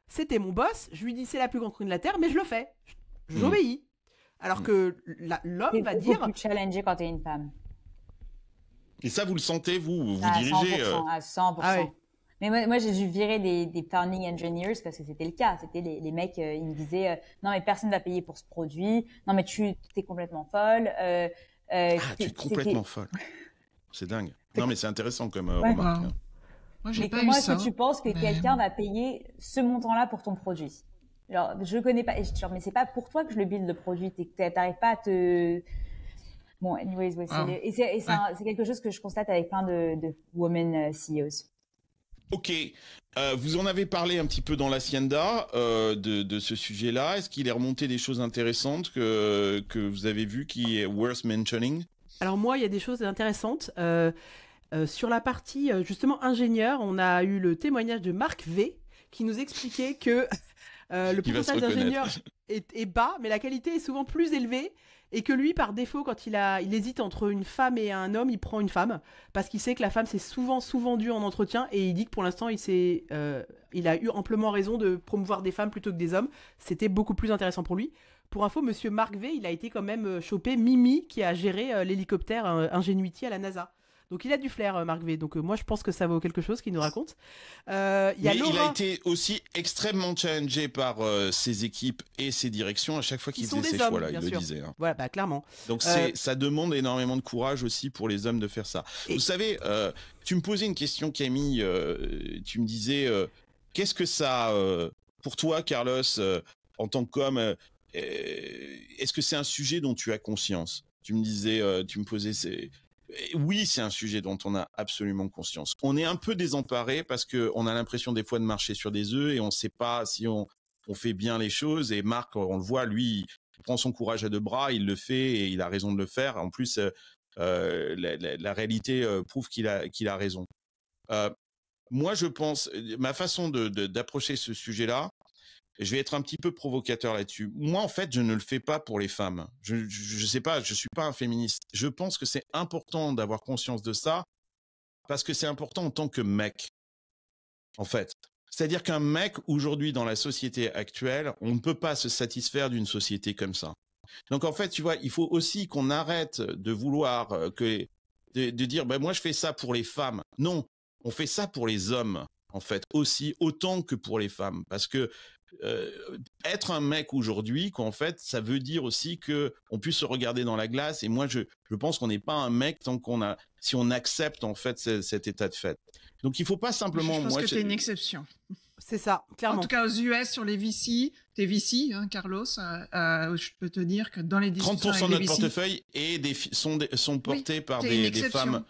C'était mon boss, je lui dis c'est la plus grande connerie de la Terre, mais je le fais. Hmm. J'obéis. Alors hmm. que l'homme va dire. plus challenger quand t'es une femme. Et ça, vous le sentez, vous Vous, dirigez. Euh, à 100%. Ah mais moi, moi j'ai dû virer des, des founding engineers parce que c'était le cas. C'était les, les mecs, euh, ils me disaient euh, non mais personne va payer pour ce produit. Non mais tu es complètement folle. Euh, ah, tu es complètement folle. C'est dingue. Non mais c'est intéressant comme remarque. Hein. Moi, j'ai pas comment est-ce que tu penses que quelqu'un va payer ce montant-là pour ton produit? Alors, je connais pas. Genre, mais c'est pas pour toi que je le build le produit. T'arrives pas à te Bon, anyways, ouais, ah. et c'est quelque chose que je constate avec plein de, de women CEOs. Ok, euh, vous en avez parlé un petit peu dans l'Hacienda euh, de, ce sujet-là. Est-ce qu'il est remonté des choses intéressantes que, que vous avez vues qui est worth mentioning? Alors moi, il y a des choses intéressantes. Euh, sur la partie justement ingénieur, on a eu le témoignage de Marc V qui nous expliquait que le pourcentage d'ingénieurs est, est, bas, mais la qualité est souvent plus élevée et que lui, par défaut, quand il, a, il hésite entre une femme et un homme, il prend une femme, parce qu'il sait que la femme s'est souvent sous-vendue en entretien, et il dit que pour l'instant, il, euh, il a eu amplement raison de promouvoir des femmes plutôt que des hommes. C'était beaucoup plus intéressant pour lui. Pour info, monsieur Mark V, il a été quand même euh, chopé Mimi, qui a géré euh, l'hélicoptère Ingenuity à la NASA. Donc il a du flair, euh, Marc V. Donc euh, moi je pense que ça vaut quelque chose qu'il nous raconte. Euh, il a été aussi extrêmement challengé par ses équipes et ses directions à chaque fois qu'il faisait ses choix-là. Il le disait. Hein. Voilà, bah, clairement. Donc ça demande énormément de courage aussi pour les hommes de faire ça. Vous savez, tu me posais une question, Camille. tu me disais, qu'est-ce que ça, pour toi, Carlos, en tant qu'homme, est-ce que c'est un sujet dont tu as conscience? Tu me disais, tu me posais ces oui, c'est un sujet dont on a absolument conscience. On est un peu désemparé parce que on a l'impression des fois de marcher sur des œufs et on ne sait pas si on, fait bien les choses. Et Marc, on le voit, lui, il prend son courage à deux bras, il le fait et il a raison de le faire. En plus, euh, euh, la, réalité euh, prouve qu'il a, qu'il a raison. moi, je pense, ma façon d'approcher ce sujet-là, je vais être un petit peu provocateur là-dessus. Moi, en fait, je ne le fais pas pour les femmes. Je ne sais pas, je suis pas un féministe. Je pense que c'est important d'avoir conscience de ça parce que c'est important en tant que mec. En fait, c'est-à-dire qu'un mec aujourd'hui dans la société actuelle, on ne peut pas se satisfaire d'une société comme ça. Donc en fait, tu vois, il faut aussi qu'on arrête de vouloir euh, que de, dire ben moi je fais ça pour les femmes. Non, on fait ça pour les hommes en fait aussi autant que pour les femmes parce que euh, être un mec aujourd'hui, qu'en fait, ça veut dire aussi que on puisse se regarder dans la glace. Et moi, je, je pense qu'on n'est pas un mec tant qu'on a, si on accepte en fait cet état de fait. Donc, il faut pas simplement. Je pense que que es une exception. C'est ça, clairement. En tout cas, aux US, sur les VC, t'es VC, hein, Carlos. Euh, euh, je peux te dire que dans les discussions 30% de notre portefeuille et des, sont, sont portés par des, des femmes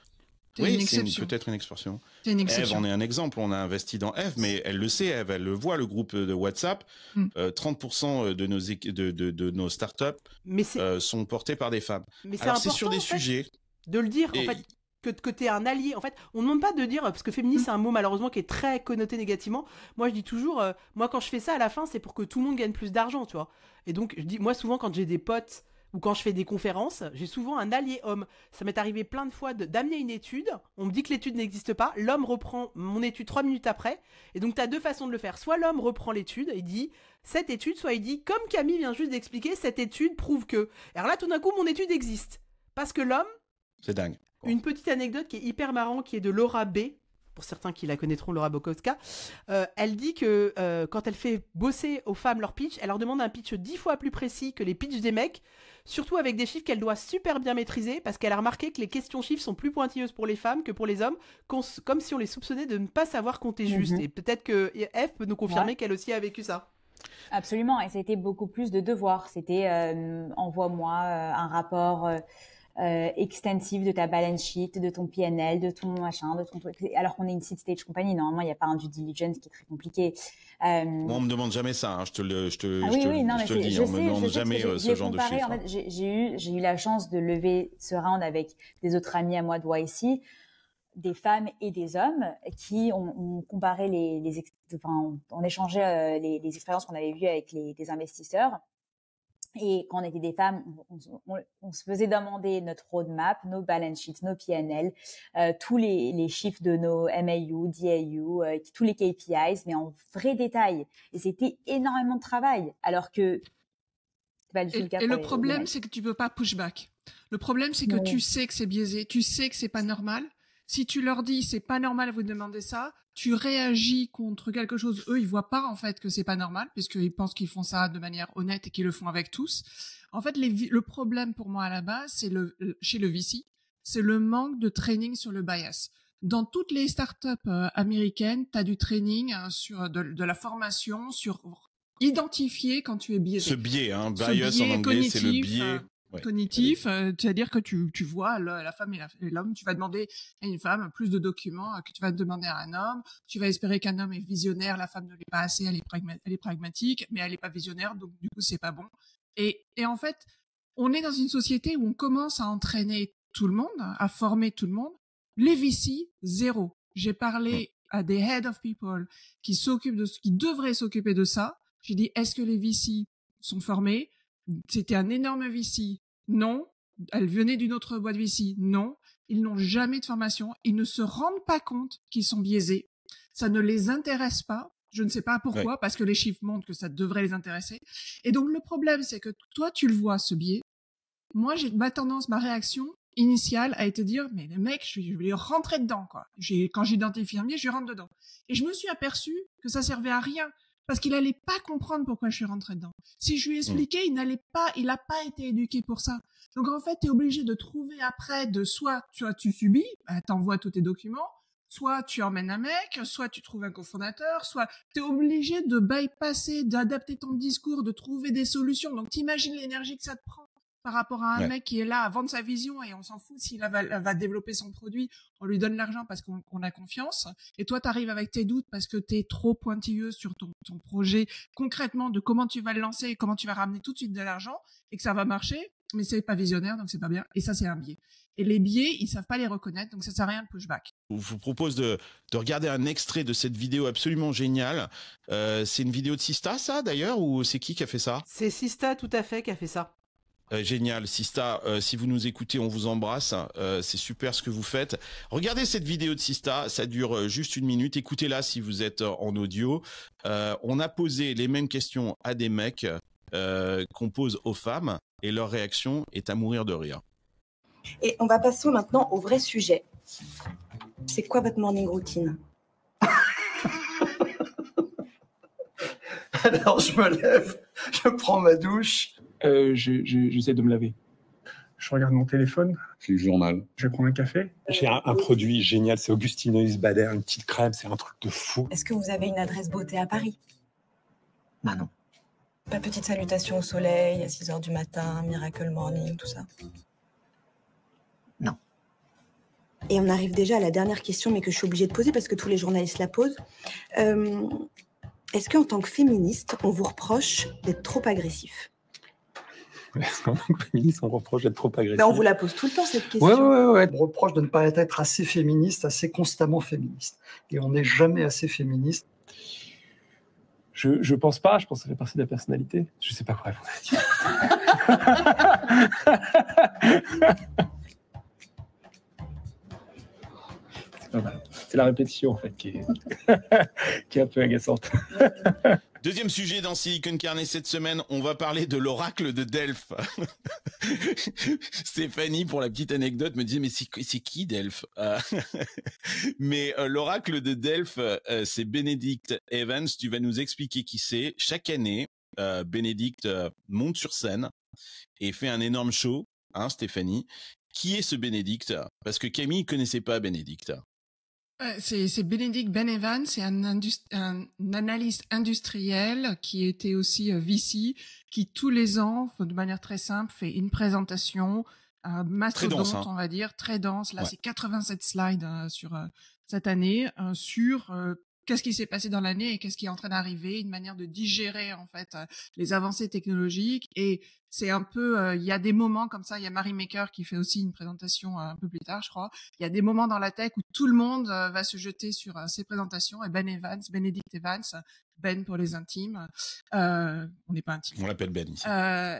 oui, c'est peut-être une expression. Une exception. Eve en est un exemple. On a investi dans Eve, mais elle le sait, Eve, elle le voit, le groupe de WhatsApp. 30% hmm. euh, de nos, de, de, de nos startups euh, sont portés par des femmes. Mais c'est sur des sujets. De le dire, en fait, que, que tu es un allié. En fait, on ne demande pas de dire, parce que féministe, hmm. c'est un mot malheureusement qui est très connoté négativement. Moi, je dis toujours, euh, moi, quand je fais ça à la fin, c'est pour que tout le monde gagne plus d'argent, tu vois. Et donc, je dis, moi, souvent, quand j'ai des potes ou quand je fais des conférences, j'ai souvent un allié homme. Ça m'est arrivé plein de fois d'amener une étude, on me dit que l'étude n'existe pas, l'homme reprend mon étude trois minutes après, et donc tu as deux façons de le faire. Soit l'homme reprend l'étude et dit cette étude, soit il dit comme Camille vient juste d'expliquer, cette étude prouve que. Alors là, tout d'un coup, mon étude existe. Parce que l'homme. C'est dingue. Une petite anecdote qui est hyper marrant, qui est de Laura B. pour certains qui la connaîtront, Laura Bokowska. Euh, elle dit que euh, quand elle fait bosser aux femmes leur pitch, elle leur demande un pitch dix fois plus précis que les pitchs des mecs, surtout avec des chiffres qu'elle doit super bien maîtriser, parce qu'elle a remarqué que les questions chiffres sont plus pointilleuses pour les femmes que pour les hommes, comme si on les soupçonnait de ne pas savoir compter juste. Mhm. Et peut-être que Eve peut nous confirmer qu'elle aussi a vécu ça. Absolument, et c'était beaucoup plus de devoirs. C'était euh, envoie-moi un rapport euh, extensive de ta balance sheet, de ton PNL, de ton machin, de ton truc. Alors qu'on est une seed stage compagnie, normalement il n'y a pas un due diligence qui est très compliqué. Euh... Moi on me demande jamais ça, hein. je te le, je te, ah je te, non, je te le dis, on me demande jamais euh, ce genre de chiffres. En fait, j'ai eu, j'ai eu la chance de lever ce round avec des autres amis à moi de YC des femmes et des hommes qui ont, ont comparé les, les enfin, on, échangeait euh, les, les, expériences qu'on avait vues avec les, des investisseurs et quand on était des femmes, on, se faisait demander notre roadmap, nos balance sheets, nos PNL, euh, tous les, les, chiffres de nos MAU, DAU, euh, tous les KPIs, mais en vrai détail. Et c'était énormément de travail. Alors que pas du et, le et le problème, c'est que tu peux pas push back. Le problème, c'est que tu sais que c'est biaisé, tu sais que c'est pas normal. Si tu leur dis c'est pas normal, vous demandez ça, tu réagis contre quelque chose, eux ils voient pas en fait que c'est pas normal puisqu'ils pensent qu'ils font ça de manière honnête et qu'ils le font avec tous. En fait, le problème pour moi à la base, c'est le chez le VC, c'est le manque de training sur le bias. Dans toutes les startups euh, américaines, tu as du training hein, sur de, la formation sur identifier quand tu es biaisé. Ce biais, hein, bias en anglais, c'est le biais. Euh, cognitif, euh, c'est-à-dire que tu, tu vois la, femme et l'homme, tu vas demander à une femme plus de documents que tu vas demander à un homme, tu vas espérer qu'un homme est visionnaire, la femme ne l'est pas assez, elle est, elle est pragmatique, mais elle n'est pas visionnaire, donc du coup c'est pas bon. Et, et en fait, on est dans une société où on commence à entraîner tout le monde, à former tout le monde. Les VC, zéro. J'ai parlé à des head of people qui s'occupent de ce qui devraient s'occuper de ça. J'ai dit, est-ce que les VC sont formés? C'était un énorme VC. Non. Elle venait d'une autre boîte VC. Non. Ils n'ont jamais de formation. Ils ne se rendent pas compte qu'ils sont biaisés. Ça ne les intéresse pas. Je ne sais pas pourquoi, parce que les chiffres montrent que ça devrait les intéresser. Et donc le problème, c'est que toi, tu le vois, ce biais. Moi, j'ai ma tendance, ma réaction initiale a été de dire, mais le mec, je vais rentrer dedans, quoi. Quand j'identifie un biais, je rentre dedans. Et je me suis aperçu que ça servait à rien parce qu'il allait pas comprendre pourquoi je suis rentrée dedans. Si je lui expliquais, il n'allait pas, il n'a pas été éduqué pour ça. Donc en fait, tu es obligé de trouver après de soit tu, tu subis, bah, t'envoies tous tes documents, soit tu emmènes un mec, soit tu trouves un cofondateur, soit tu es obligé de bypasser, d'adapter ton discours, de trouver des solutions. Donc t'imagines l'énergie que ça te prend par rapport à un mec qui est là à vendre sa vision et on s'en fout s'il va, va, développer son produit, on lui donne l'argent parce qu'on a confiance. Et toi, tu arrives avec tes doutes parce que tu es trop pointilleuse sur ton, ton, projet concrètement de comment tu vas le lancer et comment tu vas ramener tout de suite de l'argent et que ça va marcher, mais c'est pas visionnaire, donc c'est pas bien. Et ça, c'est un biais. Et les biais, ils savent pas les reconnaître, donc ça sert à rien de pushback. Je vous propose de, de regarder un extrait de cette vidéo absolument géniale. Euh, c'est une vidéo de Sista, ça d'ailleurs, ou c'est qui qui a fait ça? C'est Sista, tout à fait, qui a fait ça. Euh, génial, Sista. Euh, si vous nous écoutez, on vous embrasse. Euh, c'est super ce que vous faites. Regardez cette vidéo de Sista, ça dure juste une minute. Écoutez-la si vous êtes en audio. on a posé les mêmes questions à des mecs qu'on pose aux femmes et leur réaction est à mourir de rire. Et on va passer maintenant au vrai sujet. C'est quoi votre morning routine? Alors je me lève, je prends ma douche, euh, J'essaie de me laver. Je regarde mon téléphone. Je le journal. Je vais prendre un café. J'ai un, produit génial, c'est Augustinois Bader, une petite crème, c'est un truc de fou. Est-ce que vous avez une adresse beauté à Paris? Bah non. Pas petite salutation au soleil à 6 h du matin, Miracle Morning, tout ça? Non. Et on arrive déjà à la dernière question, mais que je suis obligée de poser parce que tous les journalistes la posent. Euh, est-ce qu'en tant que féministe, on vous reproche d'être trop agressif est-ce qu'en tant que féministe, on reproche d'être trop agressif On vous la pose tout le temps, cette question. Oui, oui, oui. On reproche de ne pas être assez féministe, assez constamment féministe. Et on n'est jamais assez féministe. Je, ne pense pas, je pense que ça fait partie de la personnalité. Je sais pas quoi C'est la répétition en fait qui est, qui est un peu agaçante. Deuxième sujet dans Silicon Carnet cette semaine, on va parler de l'oracle de Delphes. Stéphanie, pour la petite anecdote, me disait mais c'est qui Delphes? Euh, Mais euh, l'oracle de Delphes, euh, c'est Benedict Evans. Tu vas nous expliquer qui c'est. Chaque année, Benedict monte sur scène et fait un énorme show, hein, Stéphanie. Qui est ce Benedict Parce que Camille connaissait pas Benedict. C'est Bénédicte Ben Evans, c'est un, un, analyste industriel qui était aussi euh, VC, qui tous les ans, de manière très simple, fait une présentation, un mastodonte, hein. on va dire, très dense. Là, c'est 87 slides euh, sur euh, cette année, sur qu'est-ce qui s'est passé dans l'année et qu'est-ce qui est en train d'arriver, une manière de digérer en fait euh, les avancées technologiques. Et c'est un peu, euh, il y a des moments comme ça. Il y a Mary Maker qui fait aussi une présentation euh, un peu plus tard, je crois. Il y a des moments dans la tech où tout le monde va se jeter sur ces présentations. Et Ben Evans, Benedict Evans, Ben pour les intimes. on n'est pas intime. On l'appelle Ben ici.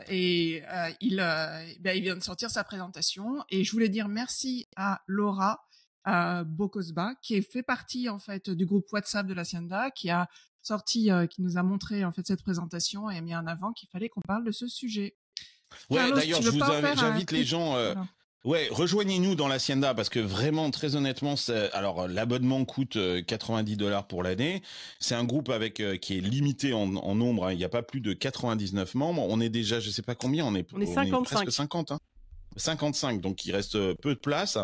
et il, ben, il vient de sortir sa présentation. Et je voulais dire merci à Laura à Bokosba, qui fait partie en fait du groupe WhatsApp de la Sienda, qui a sorti, euh, qui nous a montré en fait cette présentation et a mis en avant qu'il fallait qu'on parle de ce sujet. Ouais, d'ailleurs, je vous j'invite les gens. Euh, ouais, rejoignez-nous dans la Sienda parce que vraiment, très honnêtement, alors l'abonnement coûte 90 euh, dollars pour l'année. C'est un groupe avec qui est limité en, nombre. Hein. Il n'y a pas plus de 99 membres. On est déjà, je sais pas combien, on est, on est, presque 50. Hein. 55, donc il reste euh, peu de place.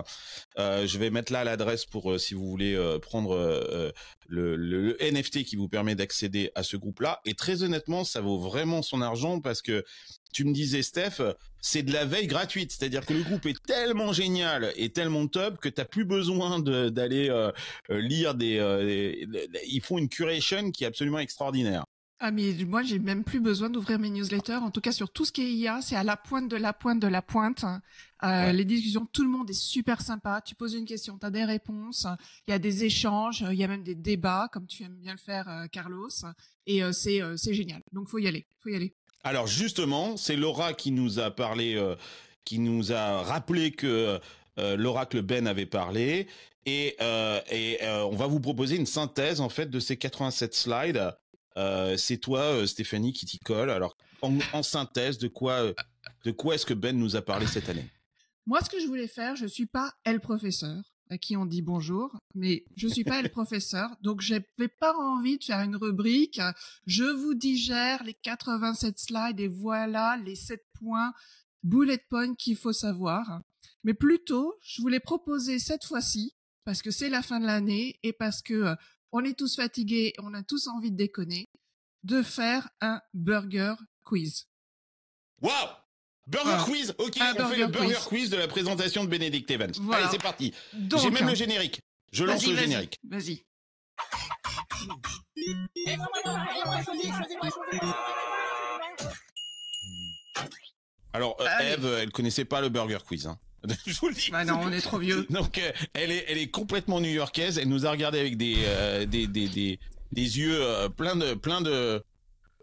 Euh, je vais mettre là l'adresse pour euh, si vous voulez prendre le, NFT qui vous permet d'accéder à ce groupe-là. Et très honnêtement, ça vaut vraiment son argent parce que tu me disais, Steph, c'est de la veille gratuite. C'est-à-dire que le groupe est tellement génial et tellement top que t'as plus besoin d'aller lire des, Ils font une curation qui est absolument extraordinaire. Ah mais moi j'ai même plus besoin d'ouvrir mes newsletters. En tout cas sur tout ce qui est IA, c'est à la pointe de la pointe de la pointe. Euh, Les discussions, tout le monde est super sympa. Tu poses une question, tu as des réponses. Il y a des échanges, il y a même des débats comme tu aimes bien le faire, euh, Carlos. Et euh, c'est euh, c'est génial. Donc faut y aller, faut y aller. Alors justement, c'est Laura qui nous a parlé, qui nous a rappelé que l'oracle Ben avait parlé. Et, et on va vous proposer une synthèse en fait de ces 87 slides euh, c'est toi, euh, Stéphanie, qui t'y colle. Alors, en, synthèse, de quoi, euh, de quoi est-ce que Ben nous a parlé cette année? Moi, ce que je voulais faire, je suis pas elle professeur à qui on dit bonjour, mais je suis pas elle professeur, donc j'ai pas envie de faire une rubrique. Je vous digère les 87 slides et voilà les 7 points bullet points qu'il faut savoir. Mais plutôt, je voulais proposer cette fois-ci, parce que c'est la fin de l'année et parce que on est tous fatigués, on a tous envie de déconner, de faire un burger quiz. Waouh Burger quiz Ok, on fait le burger quiz. de la présentation de Benedict Evans. Allez, c'est parti. J'ai même le générique. Je lance le générique. Vas-y. Alors, euh, Eve, elle connaissait pas le burger quiz. Hein. je vous le dis. Bah non, on est trop vieux. Donc, euh, elle est, elle est complètement new-yorkaise. Elle nous a regardé avec des, euh, des, des, des, des, yeux euh, plein de, plein de.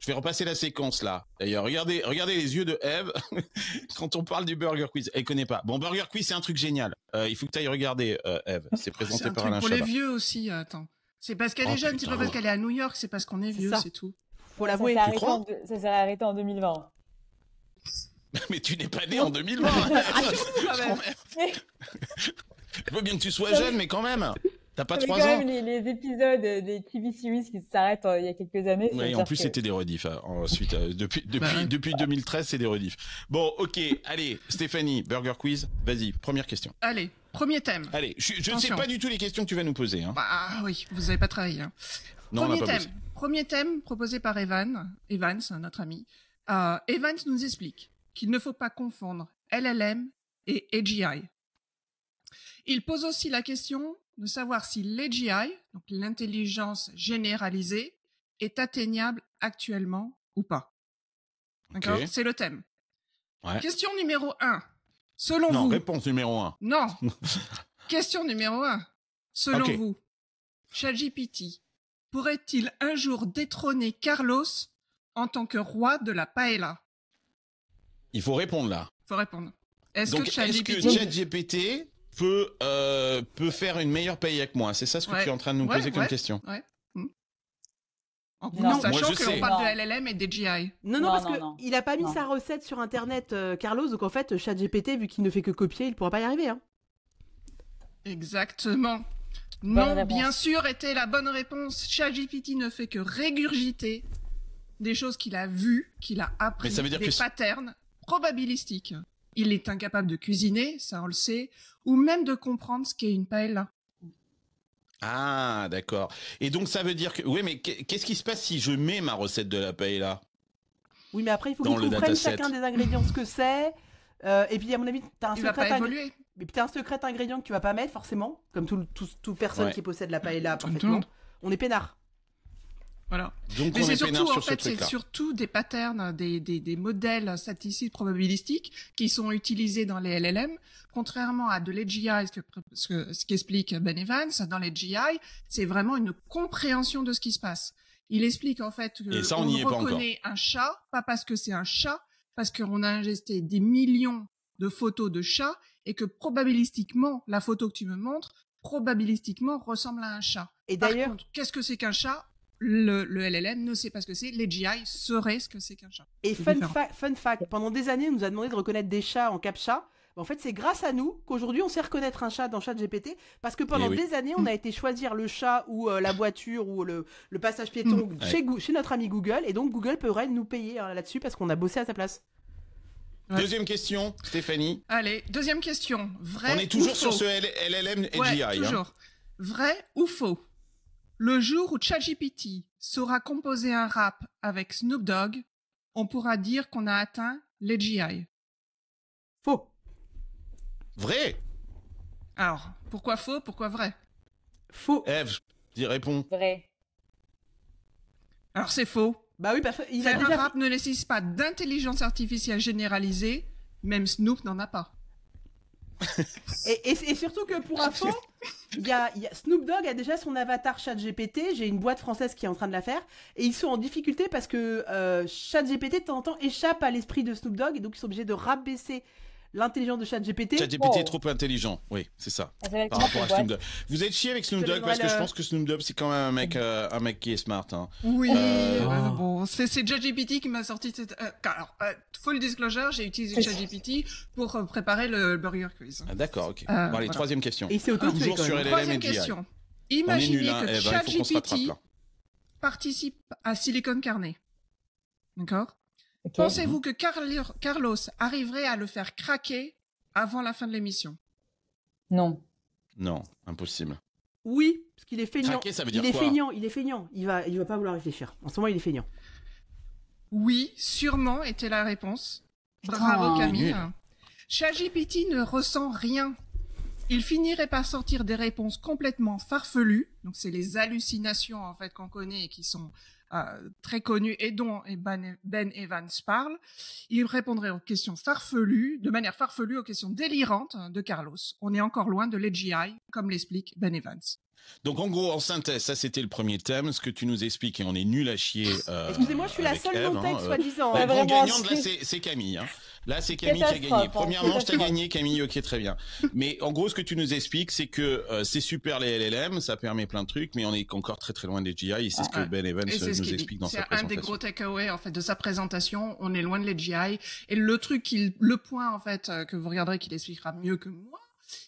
Je vais repasser la séquence là. D'ailleurs, regardez, regardez les yeux de Eve quand on parle du Burger Quiz. Elle connaît pas. Bon, Burger Quiz, c'est un truc génial. il faut que tu ailles regarder, Eve. C'est présenté un par Alain Pour les vieux aussi, attends. C'est parce qu'elle est oh, jeune, c'est pas parce qu'elle est à New York, c'est parce qu'on est vieux, c'est tout. Faut l'avouer. Ça s'est arrêté en 2020. Mais tu n'es pas né en 2020. Je veux bien que tu sois jeune, mais quand même. T'as pas trois ans. Même les, les, épisodes des TV series qui s'arrêtent euh, il y a quelques années. Oui, en plus c'était des rediffs. Hein, ensuite, euh, depuis depuis bah depuis 2013, c'est des rediffs. Bon, ok, allez, Stéphanie, Burger Quiz, vas-y, première question. Allez, premier thème. Allez, je ne sais pas du tout les questions que tu vas nous poser. Hein. Bah oui, vous n'avez pas travaillé. Hein. Non, premier on pas thème. Premier thème proposé par Evan, Evans, notre ami. Euh, Evans nous explique qu'il ne faut pas confondre LLM et AGI. Il pose aussi la question de savoir si l'AGI, donc l'intelligence généralisée, est atteignable actuellement ou pas. D'accord? C'est le thème. Question numéro 1. Selon non, vous. réponse numéro 1. Non. Question numéro 1. Selon vous, ChatGPT pourrait-il un jour détrôner Carlos en tant que roi de la paella? Il faut répondre là. Il faut répondre. Est-ce que ChatGPT peut, euh, peut faire une meilleure paye avec moi? C'est ça ce que tu es en train de nous poser comme question ouais. Hmm. En Non. sachant Moi, je qu'on parle Non. de LLM et des GI. Non, non, Non, parce non, que non. il a pas mis Non. sa recette sur internet, euh, Carlos, donc en fait, ChatGPT, vu qu'il ne fait que copier, il pourra pas y arriver. Hein. Exactement. Bonne non, réponse. bien sûr, était la bonne réponse. ChatGPT ne fait que régurgiter des choses qu'il a vues, qu'il a appris, Mais ça veut dire des que patterns probabilistiques. Il est incapable de cuisiner, ça on le sait, ou même de comprendre ce qu'est une paella. Ah, d'accord. Et donc ça veut dire que oui, mais qu'est- qu'est-ce qui se passe si je mets ma recette de la paella Oui, mais après, il faut comprenne dataset. chacun des ingrédients ce que c'est. Euh, et puis, à mon avis, t'as un Il secret pas ingr- évoluer. Mais puis t'as un secret ingrédient que tu vas pas mettre, forcément. Comme tout, tout, toute personne Ouais. qui possède la paella Tout le parfaitement. monde. On est peinard. Voilà. Donc Mais c'est surtout, en fait, c'est surtout des patterns, des, des, des modèles statistiques probabilistiques qui sont utilisés dans les LLM, contrairement à de l'AGI, ce que, ce que- ce qu'explique Ben Evans, dans les GI, c'est vraiment une compréhension de ce qui se passe. Il explique en fait Et ça, on n'y est pas encore. reconnaît un chat, pas parce que c'est un chat, parce qu'on a ingesté des millions de photos de chats et que probabilistiquement, la photo que tu me montres, probabilistiquement ressemble à un chat. Et d'ailleurs, qu'est-ce que c'est qu'un chat? Le, le LLM ne sait pas ce que c'est. Les GI sauraient ce que c'est qu'un chat. et fun, fa- fun fact, pendant des années, on nous a demandé de reconnaître des chats en captcha. En fait, c'est grâce à nous qu'aujourd'hui, on sait reconnaître un chat dans ChatGPT. Parce que pendant Eh oui. des années, on a été choisir le chat ou euh, la voiture ou le, le passage piéton Mm. chez, chez notre ami Google. Et donc, Google pourrait nous payer hein, là-dessus parce qu'on a bossé à sa place. Ouais. Deuxième question, Stéphanie. Allez, deuxième question. Vrai on est toujours ou sur ce L- LLM et Ouais, GI. hein. toujours. Vrai ou faux? Le jour où ChatGPT saura composer un rap avec Snoop Dogg, on pourra dire qu'on a atteint les GI. Faux. Vrai Alors, pourquoi faux Pourquoi vrai? Faux. Eve, dis réponds. Vrai. Alors c'est faux. Bah oui, parce qu'il a Faire déjà un rap ne nécessite pas d'intelligence artificielle généralisée. Même Snoop n'en a pas. Et, surtout que pour info, y Snoop Dogg a déjà son avatar ChatGPT. J'ai une boîte française qui est en train de la faire. Et ils sont en difficulté parce que euh, ChatGPT, de temps en temps, échappe à l'esprit de Snoop Dogg. Et donc, ils sont obligés de rabaisser l'intelligence de ChatGPT. ChatGPT Oh. est trop intelligent. Oui, c'est ça. S'appelle Par rapport à Snoop Dogg. Vous êtes chier avec Snoop Dogg parce que je pense que Snoop Dogg c'est quand même un mec, euh, un mec qui est smart. Hein. Oui, Euh, euh, bon, c'est c'est ChatGPT qui m'a sorti cette. euh, alors, euh, full disclosure, j'ai utilisé ChatGPT pour préparer le Burger Quiz. Ah, D'accord, ok. Euh, bon, allez, voilà. troisième question. Et auto-tué Toujours sur. LLM Troisième question. On est Imaginez nul, hein, que se rattrape ChatGPT participe à Silicon Carnet. D'accord? Pensez-vous que Carlos arriverait à le faire craquer avant la fin de l'émission? Non. Non, impossible. Oui, parce qu'il est feignant. Craquer, ça veut dire il est quoi feignant, il est feignant. Il va, il va pas vouloir réfléchir. En ce moment, il est feignant. Oui, sûrement était la réponse. Putain. Bravo Camille. ChatGPT ne ressent rien. Il finirait par sortir des réponses complètement farfelues. Donc c'est les hallucinations en fait qu'on connaît et qui sont euh, très connues et dont Ben, Ben Evans parle. Il répondrait aux questions farfelues, de manière farfelue aux questions délirantes de Carlos. On est encore loin de l'AGI, comme l'explique Ben Evans. Donc en gros, en synthèse, ça c'était le premier thème. Ce que tu nous expliques, et on est nul à chier. euh, Excusez-moi, je suis la seule Eve, non-tech, hein, euh, soi-disant. Grande vraiment, gagnante, là, c'est Camille. hein. Là, c'est Camille qui a gagné. hein, Premièrement, je t'ai gagné, Camille. Ok, très bien. Mais en gros, ce que tu nous expliques, c'est que euh, c'est super les LLM, ça permet plein de trucs, mais on est encore très très loin des GI. Et c'est ce que Ouais. Ben Evans Et c'est euh, nous explique dit. dans C'est sa un des présentation. gros takeaways en fait de sa présentation. On est loin de l'AGI. Et le truc qu'il, le point en fait euh, que vous regarderez qu'il expliquera mieux que moi,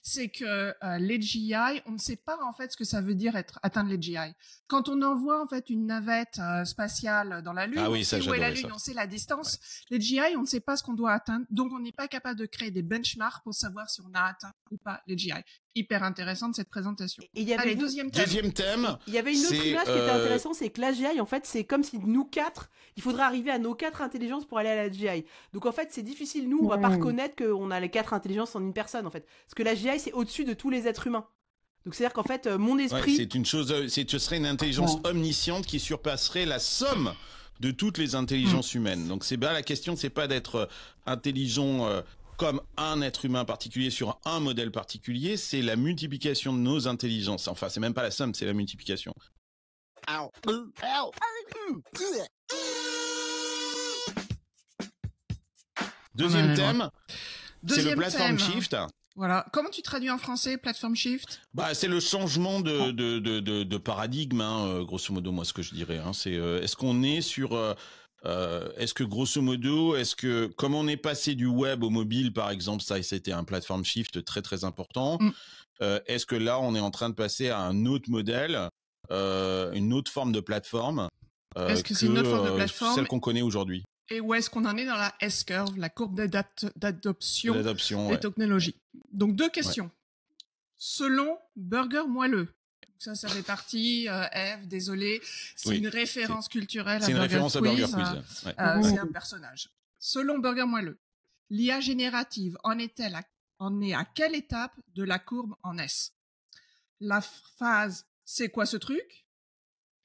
c'est que euh, l'AGI, on ne sait pas en fait ce que ça veut dire être atteindre l'AGI. Quand on envoie en fait une navette euh, spatiale dans la Lune, Ah oui, on sait où est la Lune, ça. on sait la distance. L'AGI, on ne sait pas ce qu'on doit atteindre, donc on n'est pas capable de créer des benchmarks pour savoir si on a atteint ou pas l'AGI. Hyper intéressante cette présentation. Et il y avait Allez, deuxième thème. Deuxième thème. Il y avait une autre image qui était euh, intéressante, c'est que l'AGI, en fait, c'est comme si nous quatre, il faudrait arriver à nos quatre intelligences pour aller à la GI. Donc en fait, c'est difficile, nous, on va pas Ouais. reconnaître qu'on a les quatre intelligences en une personne, en fait. Parce que la GI, c'est au-dessus de tous les êtres humains. Donc c'est-à-dire qu'en fait, euh, mon Ouais, esprit... c'est une chose, euh, c'est, ce serait une intelligence Ouais. omnisciente qui surpasserait la somme de toutes les intelligences humaines. Donc c'est bien la question, c'est pas d'être euh, intelligent euh, comme un être humain particulier sur un modèle particulier, c'est la multiplication de nos intelligences. Enfin, c'est même pas la somme, c'est la multiplication. Deuxième thème, c'est le platform thème. shift. Voilà. Comment tu traduis en français Platform Shift? Bah, c'est le changement de, de, de, de, paradigme, hein, euh, grosso modo, moi, ce que je dirais. Hein, c'est euh, est-ce qu'on est sur. euh, est-ce que grosso modo, est-ce que comme on est passé du web au mobile, par exemple, ça, c'était un platform shift très très important. Mm. euh, est-ce que là, on est en train de passer à un autre modèle, euh, une autre forme de plateforme Est-ce que c'est une autre forme de plateforme Celle qu'on connaît aujourd'hui, Et où est-ce qu'on en est dans la S-curve, la courbe d'adoption des ouais. technologies? Donc deux questions. Selon Burger Moelleux, ça, ça fait partie, euh, Eve, désolé, c'est Oui, une référence culturelle à C'est une Burger référence à. Burger Quiz. ouais. Euh, c'est un personnage. Selon Burger Moelleux, l'IA générative en est-elle à, en est à quelle étape de la courbe en S? La phase c'est quoi ce truc?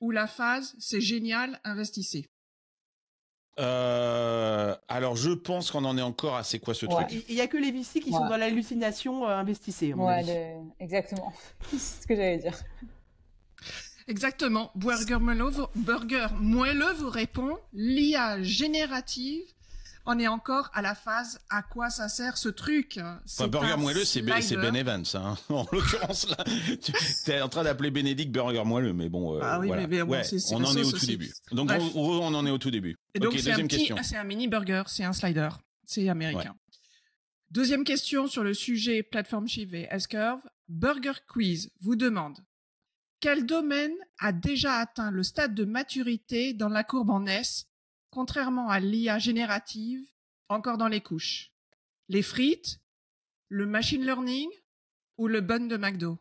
Ou la phase c'est génial, investissez Euh, alors, je pense qu'on en est encore à c'est quoi ce Ouais. truc? Il n'y a que les VC qui sont dans l'hallucination, euh, Ouais, le- exactement. c'est ce que j'allais dire. Exactement. Burger Moelleux, vous- Burger Moelleux vous répond l'IA générative on est encore à la phase à quoi ça sert ce truc Enfin, Burger Moelleux, c'est Ben. Ben Evans. Hein. En l'occurrence, là, tu es en train d'appeler Bénédicte Burger Moelleux, mais bon, euh, Ah oui, voilà. mais bon, Ouais, on en est au tout aussi. début. Donc, on en est au tout début. Et donc, ok, c'est un deuxième petit- question. c'est un mini burger, c'est un slider, c'est américain. Deuxième question sur le sujet Platform Shift et S-Curve. Burger Quiz vous demande quel domaine a déjà atteint le stade de maturité dans la courbe en S, contrairement à l'IA générative, encore dans les couches. Les frites, le machine learning ou le bun de McDo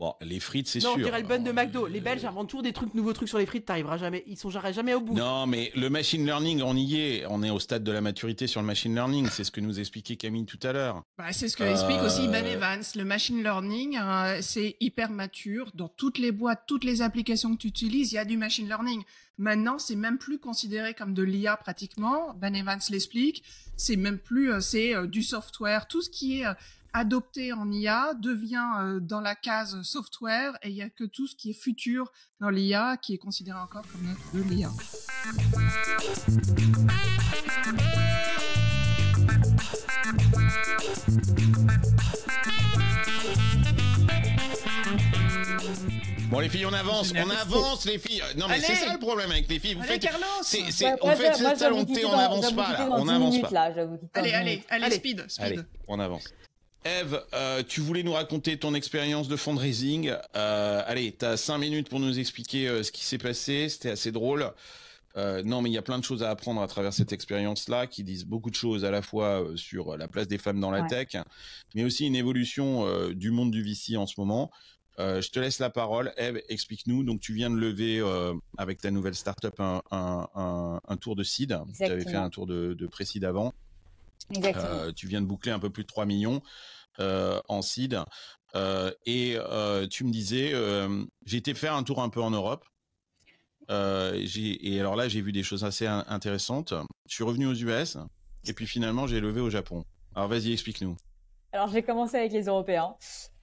Bon, les frites, c'est non, sûr. on dirait le bun de McDo. Les Belges inventent toujours des trucs, nouveaux trucs sur les frites, t'arriveras jamais. Ils sont jamais, jamais au bout. Non, mais le machine learning, on y est. On est au stade de la maturité sur le machine learning. C'est ce que nous expliquait Camille tout à l'heure. Bah, c'est ce que explique aussi Ben Euh, Evans. Le machine learning, euh, c'est hyper mature. Dans toutes les boîtes, toutes les applications que tu utilises, il y a du machine learning. Maintenant, c'est même plus considéré comme de l'IA pratiquement. Ben Evans l'explique. C'est même plus, euh, c'est euh, du software. Tout ce qui est euh, adopté en IA devient euh, dans la case software et il y a que tout ce qui est futur dans l'IA qui est considéré encore comme de l'IA. Bon, les filles, on avance, on avance, les filles. Non, mais c'est ça le problème avec les filles. Vous Allez, faites, Carlos c'est, on fait quitter on n'avance pas, là. On 10 n'avance pas. là, Allez, 10 allez, minutes. allez, Allez. speed, speed. Allez, on avance. Eve, euh, tu voulais nous raconter ton expérience de fundraising. Euh, allez, tu as cinq minutes pour nous expliquer euh, ce qui s'est passé. C'était assez drôle. Non, mais il y a plein de choses à apprendre à travers cette expérience-là qui disent beaucoup de choses à la fois sur la place des femmes dans la Ouais. tech, mais aussi une évolution du monde du VC en ce moment. Je te laisse la parole. Eve, explique-nous. Donc, tu viens de lever avec ta nouvelle startup un, un, un, un tour de seed. Tu avais fait un tour de, de pré-seed avant. Euh, tu viens de boucler un peu plus de 3 millions euh, en seed. Euh, et tu me disais, j'ai été faire un tour un peu en Europe. Et alors là, j'ai vu des choses assez in- intéressantes. Je suis revenu aux US. Et puis finalement, j'ai levé au Japon. Alors vas-y, explique-nous. Alors j'ai commencé avec les Européens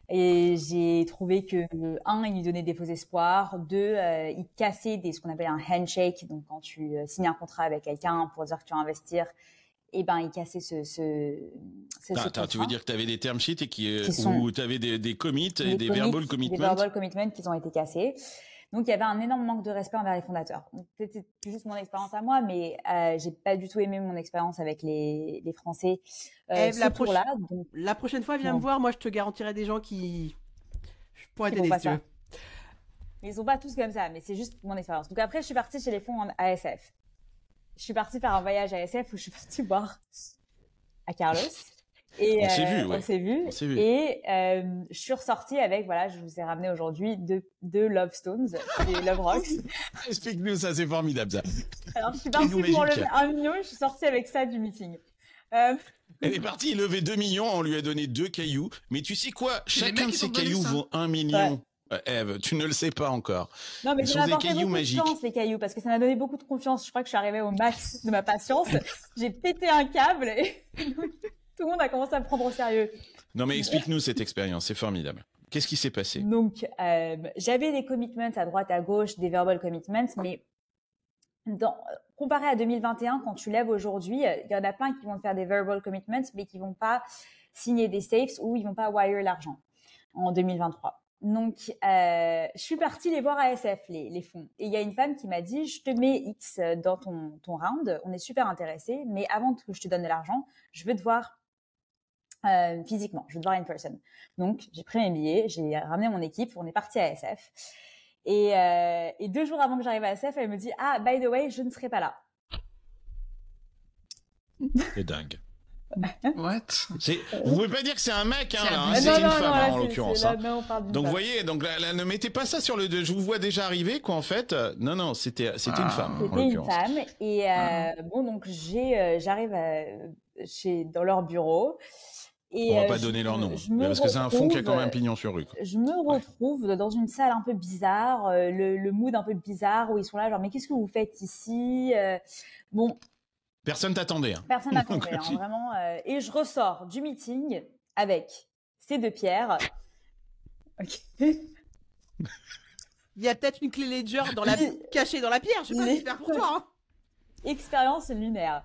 et j'ai trouvé que un, ils nous donnaient des faux espoirs, deux, euh, ils cassaient des ce qu'on appelle un handshake, donc quand tu euh, signes un contrat avec quelqu'un pour dire que tu vas investir, et ben ils cassaient ce ce, ce, ce Attends, attends, tu veux dire que tu avais des term sheets et qui, Qui sont- où tu avais des, des commits et des commits- verbal Des commitments verbal commitments qui ont été cassés. Donc il y avait un énorme manque de respect envers les fondateurs. C'était juste mon expérience à moi, mais euh, j'ai pas du tout aimé mon expérience avec les, les Français. Euh, Eve, ce la, proche- tour-là, donc la prochaine fois, viens Non. me voir. Moi, je te garantirai des gens qui. Je pourrais t'aider font si tu pas veux. Ils sont pas tous comme ça, mais c'est juste mon expérience. Donc après, je suis partie chez les fonds en ASF. Je suis partie faire un voyage à ASF où je suis partie boire à Carlos. Et On s'est euh, vu, ouais. On s'est vu. On s'est vu. Et euh, je suis ressortie avec, voilà, je vous ai ramené aujourd'hui deux, deux Love Stones et Love Rocks. Explique-nous ça, c'est formidable ça. Alors je suis partie pour magique. lever un million et je suis sortie avec ça du meeting. Euh, Elle est partie lever 2 millions, on lui a donné deux cailloux. Mais tu sais quoi? Chacun de ces cailloux vaut 1 million. Euh, Eve, tu ne le sais pas encore. Non, mais ça m'a des apporté beaucoup magiques. de chance, les cailloux, parce que ça m'a donné beaucoup de confiance. Je crois que je suis arrivée au max de ma patience. J'ai pété un câble et tout le monde a commencé à me prendre au sérieux. Non mais explique-nous cette expérience, c'est formidable. Qu'est-ce qui s'est passé? Donc, euh, j'avais des commitments à droite, à gauche, des verbal commitments, mais dans, comparé à 2021, quand tu lèves aujourd'hui, il y en a plein qui vont faire des verbal commitments, mais qui vont pas signer des safes ou ils vont pas wire l'argent en 2023. Donc, euh, je suis partie les voir à SF, les, fonds. Et il y a une femme qui m'a dit, je te mets X dans ton, ton round, on est super intéressés, mais avant que je te donne de l'argent, je veux te voir euh, physiquement, je veux te voir in person. Donc, j'ai pris mes billets, j'ai ramené mon équipe, on est parti à SF. Et, euh, et deux jours avant que j'arrive à SF, elle me dit, ah, by the way, je ne serai pas là. C'est dingue. What? C'est- Vous pouvez pas dire que c'est un mec, hein, C'est là, hein, c'est Non, une non, femme non, hein, là, en c'est- l'occurrence. c'est- hein. Donc vous femme. voyez, donc là, là, ne mettez pas ça sur le. Je vous vois déjà arriver, quoi, en fait. Non, non, c'était c'était une Ah. femme. en C'était une femme et euh, Ah. bon donc j'ai euh, j'arrive euh, chez dans leur bureau et On va euh, pas je donner leur me- nom, je parce que c'est un fond qui a quand même pignon sur rue. quoi. je me retrouve dans une salle un peu bizarre, euh, le, le mood un peu bizarre où ils sont là genre mais qu'est-ce que vous faites ici Euh, Bon, Personne t'attendait. hein. personne n'attendait Donc, hein, vraiment euh, et je ressors du meeting avec ces deux pierres. Ok. Il y a peut-être une clé Ledger dans la... cachée dans la pierre, je sais pas j'espère pour toi. hein. Expérience lunaire.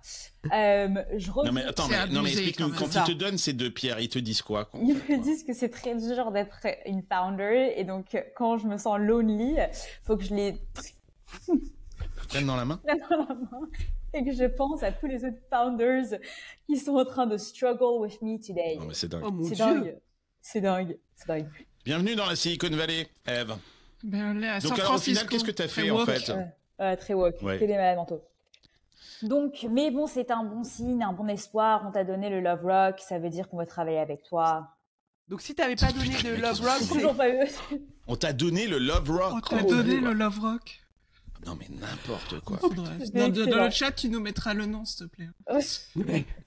Euh, je Non mais reviens- attends, mais, non, mais explique-nous, quand ils te donnent ces deux pierres, ils te disent quoi Ils me disent que c'est très dur d'être une founder et donc quand je me sens lonely, faut que je les Tiennent dans la main? Prenne dans la main et que je pense à tous les autres founders qui sont en train de struggle with me today. Non mais c'est dingue. Oh C'est dingue. C'est dingue. C'est dingue. Bienvenue dans la Silicon Valley, Eve. Ben, Donc San alors au final, qu'est-ce que t'as fait Très en fait Ouais, ouais, très woke. Ouais. Que des malades mentaux. Donc, mais bon, c'est un bon signe, un bon espoir. On t'a donné le Love Rock, ça veut dire qu'on va travailler avec toi. Donc si t'avais pas donné Putain, de Love Rock, toujours pas eu. On t'a donné le Love Rock. On t'a donné le Love Rock. Non mais n'importe quoi. Dans, le chat, tu nous mettras le nom, s'il te plaît.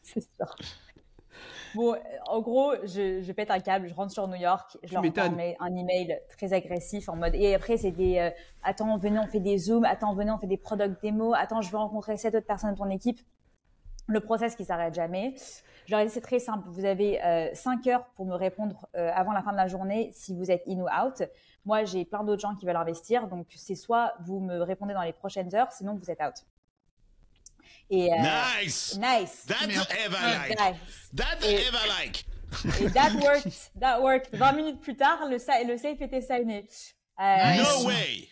c'est sûr. Bon, en gros, je, je pète un câble, je rentre sur New York, je Tu leur envoie un, email très agressif en mode. Et après, c'est des euh, attends, venez, on fait des zooms, attends, venez, on fait des product démos, attends, je veux rencontrer sept autres personnes de ton équipe. Le process qui s'arrête jamais. Je leur ai dit, c'est très simple. Vous avez euh, cinq heures pour me répondre euh, avant la fin de la journée si vous êtes in ou out. Moi, j'ai plein d'autres gens qui veulent investir, donc c'est soit vous me répondez dans les prochaines heures, sinon vous êtes out. Et euh, Nice. nice. That's Merde. Eve I like. Nice. That's Et- Eve I like. Et that worked, that worked. 20 minutes plus tard, le, sa- le safe était signé. Euh, Nice. No way.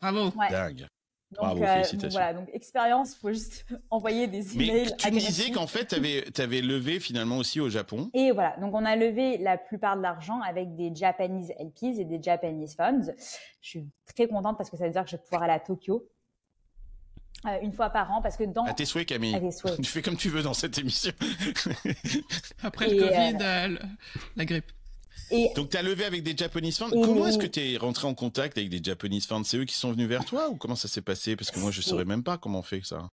Bravo. ouais. Dingue. Donc, Bravo, euh, donc voilà, donc expérience, faut juste envoyer des Mais emails. tu me disais qu'en fait, t'avais avais levé finalement aussi au Japon. Et voilà, donc on a levé la plupart de l'argent avec des Japanese LPs et des Japanese funds. Je suis très contente parce que ça veut dire que je vais pouvoir aller à Tokyo euh, une fois par an parce que dans À tes souhaits, Camille. À tes souhaits. Tu fais comme tu veux dans cette émission. Après Et, le euh, Covid, euh, la grippe. Et Donc, tu as levé avec des Japanese. Et Comment est-ce que tu es rentré en contact avec des Japanese funds C'est eux qui sont venus vers toi ou comment ça s'est passé? Parce que moi, je ne saurais même pas comment on fait ça.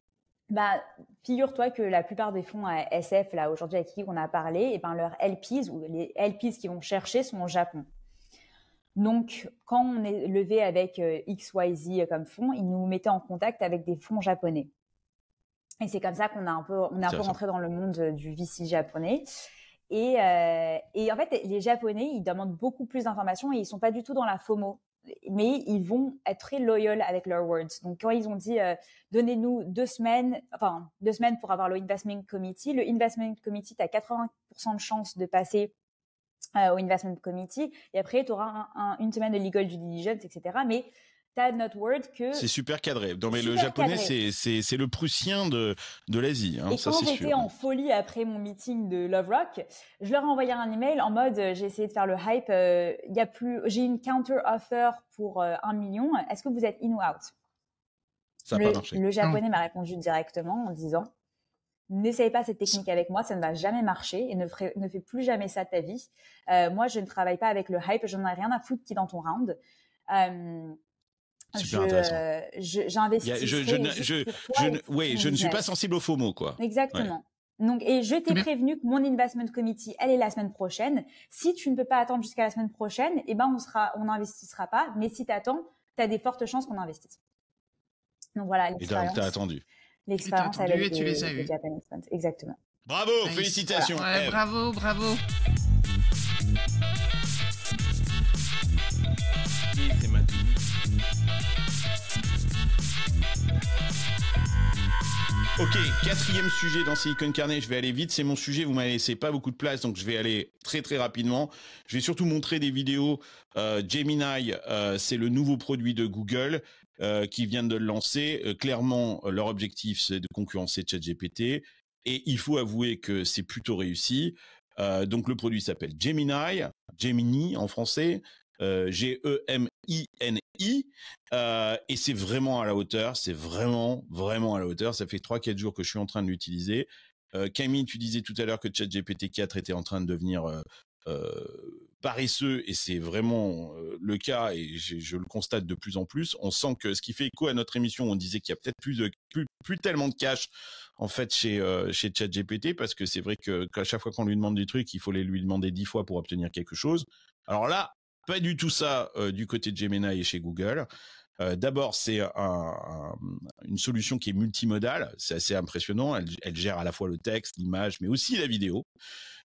Bah, figure-toi que la plupart des fonds à SF, là, aujourd'hui, avec qui on a parlé, et ben, leurs LPs ou les LPs qu'ils vont chercher sont au Japon. Donc, quand on est levé avec euh, XYZ comme fonds, ils nous mettaient en contact avec des fonds japonais. Et c'est comme ça qu'on a un peu, on est un peu rentré dans le monde euh, du VC japonais. Et, euh, et en fait, les Japonais, ils demandent beaucoup plus d'informations et ils sont pas du tout dans la FOMO. Mais ils vont être très loyal avec leurs words. Donc, quand ils ont dit, euh, donnez-nous deux semaines, enfin, deux semaines pour avoir le investment committee, le investment committee, tu as 80% de chances de passer euh, au investment committee. Et après, tu auras un- un- une semaine de legal due diligence, etc. Mais tu as notre word que C'est super cadré. Non, mais le japonais, c'est- c'est c'est le prussien de, de l'Asie. Hein, et ça, quand j'étais en folie après mon meeting de Love Rock, je leur ai envoyé un email en mode euh, j'ai essayé de faire le hype. euh, Il y a plus, j'ai une counter offer pour euh, un million. Est-ce que vous êtes in ou out? Ça n'a le, pas marché. le japonais m'a répondu directement en disant N'essaye pas cette technique avec moi, ça ne va jamais marcher et ne, ferai- ne fais plus jamais ça de ta vie. Euh, moi, je ne travaille pas avec le hype, j'en ai rien à foutre qui est dans ton round. Euh, Super je- intéressant. euh, J'investis. je, je, ne- je, je, ne- oui, je ne suis pas sensible au FOMO, quoi. Exactement. Donc, et je t'ai prévenu que mon investment committee, elle est la semaine prochaine. Si tu ne peux pas attendre jusqu'à la semaine prochaine, eh ben, on sera, on n'investissera pas. Mais si tu attends, tu as des fortes chances qu'on investisse. Donc voilà, Et t'as attendu. L'expérience avec et tu les, les as funds. Exactement. Bravo, Nice. félicitations. Ouais, bravo, bravo. Ok, quatrième sujet dans Silicon Carnet, je vais aller vite, c'est mon sujet, vous m'avez laissé pas beaucoup de place, donc je vais aller très très rapidement. Je vais surtout montrer des vidéos. Euh, Gemini, euh, c'est le nouveau produit de Google euh, qui vient de le lancer. Euh, clairement, euh, leur objectif, c'est de concurrencer ChatGPT, et il faut avouer que c'est plutôt réussi. Euh, donc le produit s'appelle Gemini, Gemini en français, euh, Euh, et c'est vraiment à la hauteur, c'est vraiment, vraiment à la hauteur. Ça fait 3-4 jours que je suis en train de l'utiliser. Euh, Camille, tu disais tout à l'heure que ChatGPT 4 était en train de devenir euh, paresseux, et c'est vraiment le cas, et je, le constate de plus en plus. On sent que ce qui fait écho à notre émission, on disait qu'il y a peut-être plus, de, plus, plus tellement de cash en fait chez chez ChatGPT parce que c'est vrai que qu'à chaque fois qu'on lui demande des trucs, il faut les lui demander dix fois pour obtenir quelque chose. Alors là, pas du tout ça euh, du côté de Gemini et chez Google. Euh, D'abord, c'est un, un, une solution qui est multimodale, c'est assez impressionnant. Elle, gère à la fois le texte, l'image, mais aussi la vidéo.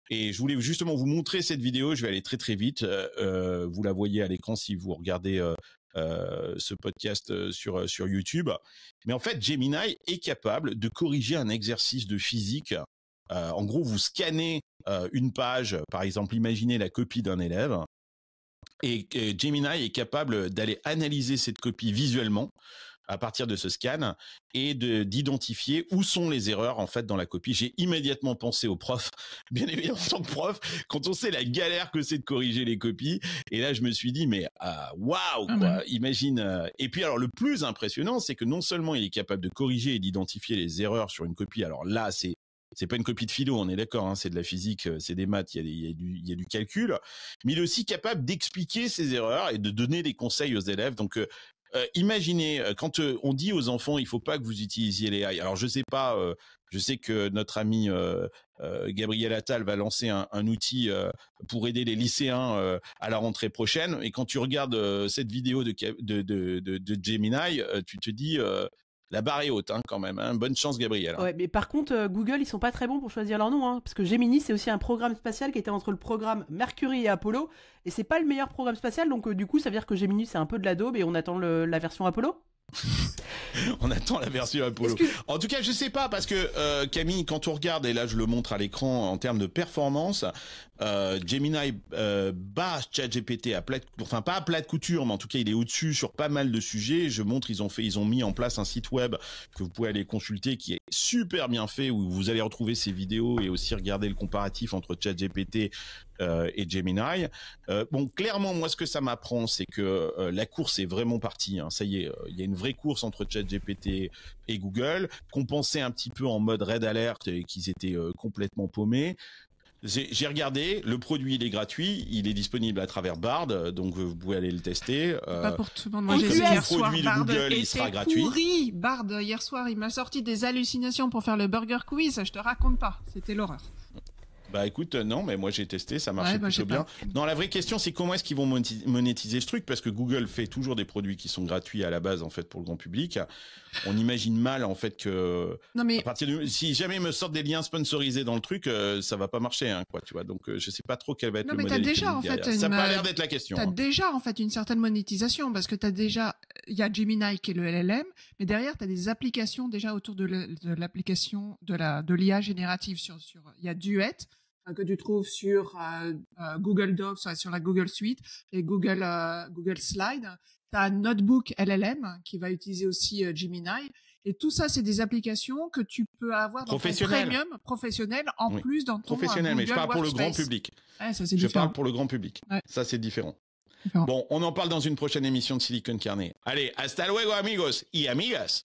Et je voulais justement vous montrer cette vidéo. Je vais aller très très vite. Euh, vous la voyez à l'écran si vous regardez ce podcast sur sur YouTube. Mais en fait, Gemini est capable de corriger un exercice de physique. En gros, vous scannez une page, par exemple, imaginez la copie d'un élève et, et Gemini est capable d'aller analyser cette copie visuellement à partir de ce scan et de d'identifier où sont les erreurs en fait dans la copie. J'ai immédiatement pensé au prof, bien évidemment en tant que prof, quand on sait la galère que c'est de corriger les copies. Et là, je me suis dit mais waouh, wow, quoi, imagine. Euh... Et puis alors le plus impressionnant, c'est que non seulement il est capable de corriger et d'identifier les erreurs sur une copie. Alors là, c'est c'est pas une copie de philo, on est d'accord, hein, c'est de la physique, c'est des maths, il y, a du, calcul, mais il est aussi capable d'expliquer ses erreurs et de donner des conseils aux élèves. Donc euh, euh, imaginez quand euh, on dit aux enfants il faut pas que vous utilisiez les AI. Alors je sais pas, euh, je sais que notre ami Gabriel Attal va lancer un, outil pour aider les lycéens à la rentrée prochaine. Et quand tu regardes cette vidéo de, de, de, de Gemini, tu te dis la barre est haute hein, quand même. Hein. Bonne chance, Gabriel. Ouais, mais par contre, euh, Google, ils sont pas très bons pour choisir leur nom, hein, parce que Gemini, c'est aussi un programme spatial qui était entre le programme Mercury et Apollo, et c'est pas le meilleur programme spatial, donc euh, du coup, ça veut dire que Gemini, c'est un peu de la daube, et on attend la version Apollo? on attend la version Apollo. Que... En tout cas, je sais pas parce que euh, Camille, quand on regarde et là je le montre à l'écran en termes de performance, euh, Gemini euh, bat ChatGPT à plat, enfin pas à plat de couture, mais en tout cas il est au-dessus sur pas mal de sujets. Je montre, ils ont fait, ils ont mis en place un site web que vous pouvez aller consulter qui est super bien fait où vous allez retrouver ces vidéos et aussi regarder le comparatif entre ChatGPT euh, et Gemini. Euh, bon, clairement, moi, ce que ça m'apprend, c'est que euh, la course est vraiment partie. Hein. Ça y est, il y a une vraie course entre ChatGPT et Google, qu'on pensait un petit peu en mode red alert et qu'ils étaient complètement paumés. J'ai regardé, le produit il est gratuit, il est disponible à travers Bard, donc vous pouvez aller le tester. Pas pour tout le monde. Moi j'ai vu hier soir Bard Google, il sera gratuit. pourri. Bard hier soir, il m'a sorti des hallucinations pour faire le burger quiz. Je te raconte pas, c'était l'horreur. Bah écoute, non, mais moi j'ai testé, ça marchait ouais, bah, plutôt bien. Pas. Non, la vraie question c'est comment est-ce qu'ils vont monétiser ce truc? Parce que Google fait toujours des produits qui sont gratuits à la base en fait pour le grand public. On imagine mal en fait que non, mais... à partir de si jamais ils me sortent des liens sponsorisés dans le truc, euh, ça va pas marcher hein, quoi, tu vois. Donc euh, je sais pas trop quel va être non, le mais modèle. déjà en fait ça a pas l'air d'être la question. T'as hein. déjà en fait une certaine monétisation parce que t'as déjà il y a Gemini qui est le LLM, mais derrière t'as des applications déjà autour de l'application de la de l'IA générative sur sur il y a Duet que tu trouves sur euh, euh, Google Docs, sur la Google Suite et Google euh, Google Slide. Tu as Notebook LLM qui va utiliser aussi Gemini. Et tout ça, c'est des applications que tu peux avoir dans ton premium professionnel en oui. plus dans ton professionnel. mais je parle pour le grand public. Ouais, ça, je parle pour le grand public. Ouais. Ça, c'est différent. différent. Bon, on en parle dans une prochaine émission de Silicon Carnet. Allez, hasta luego amigos y amigas.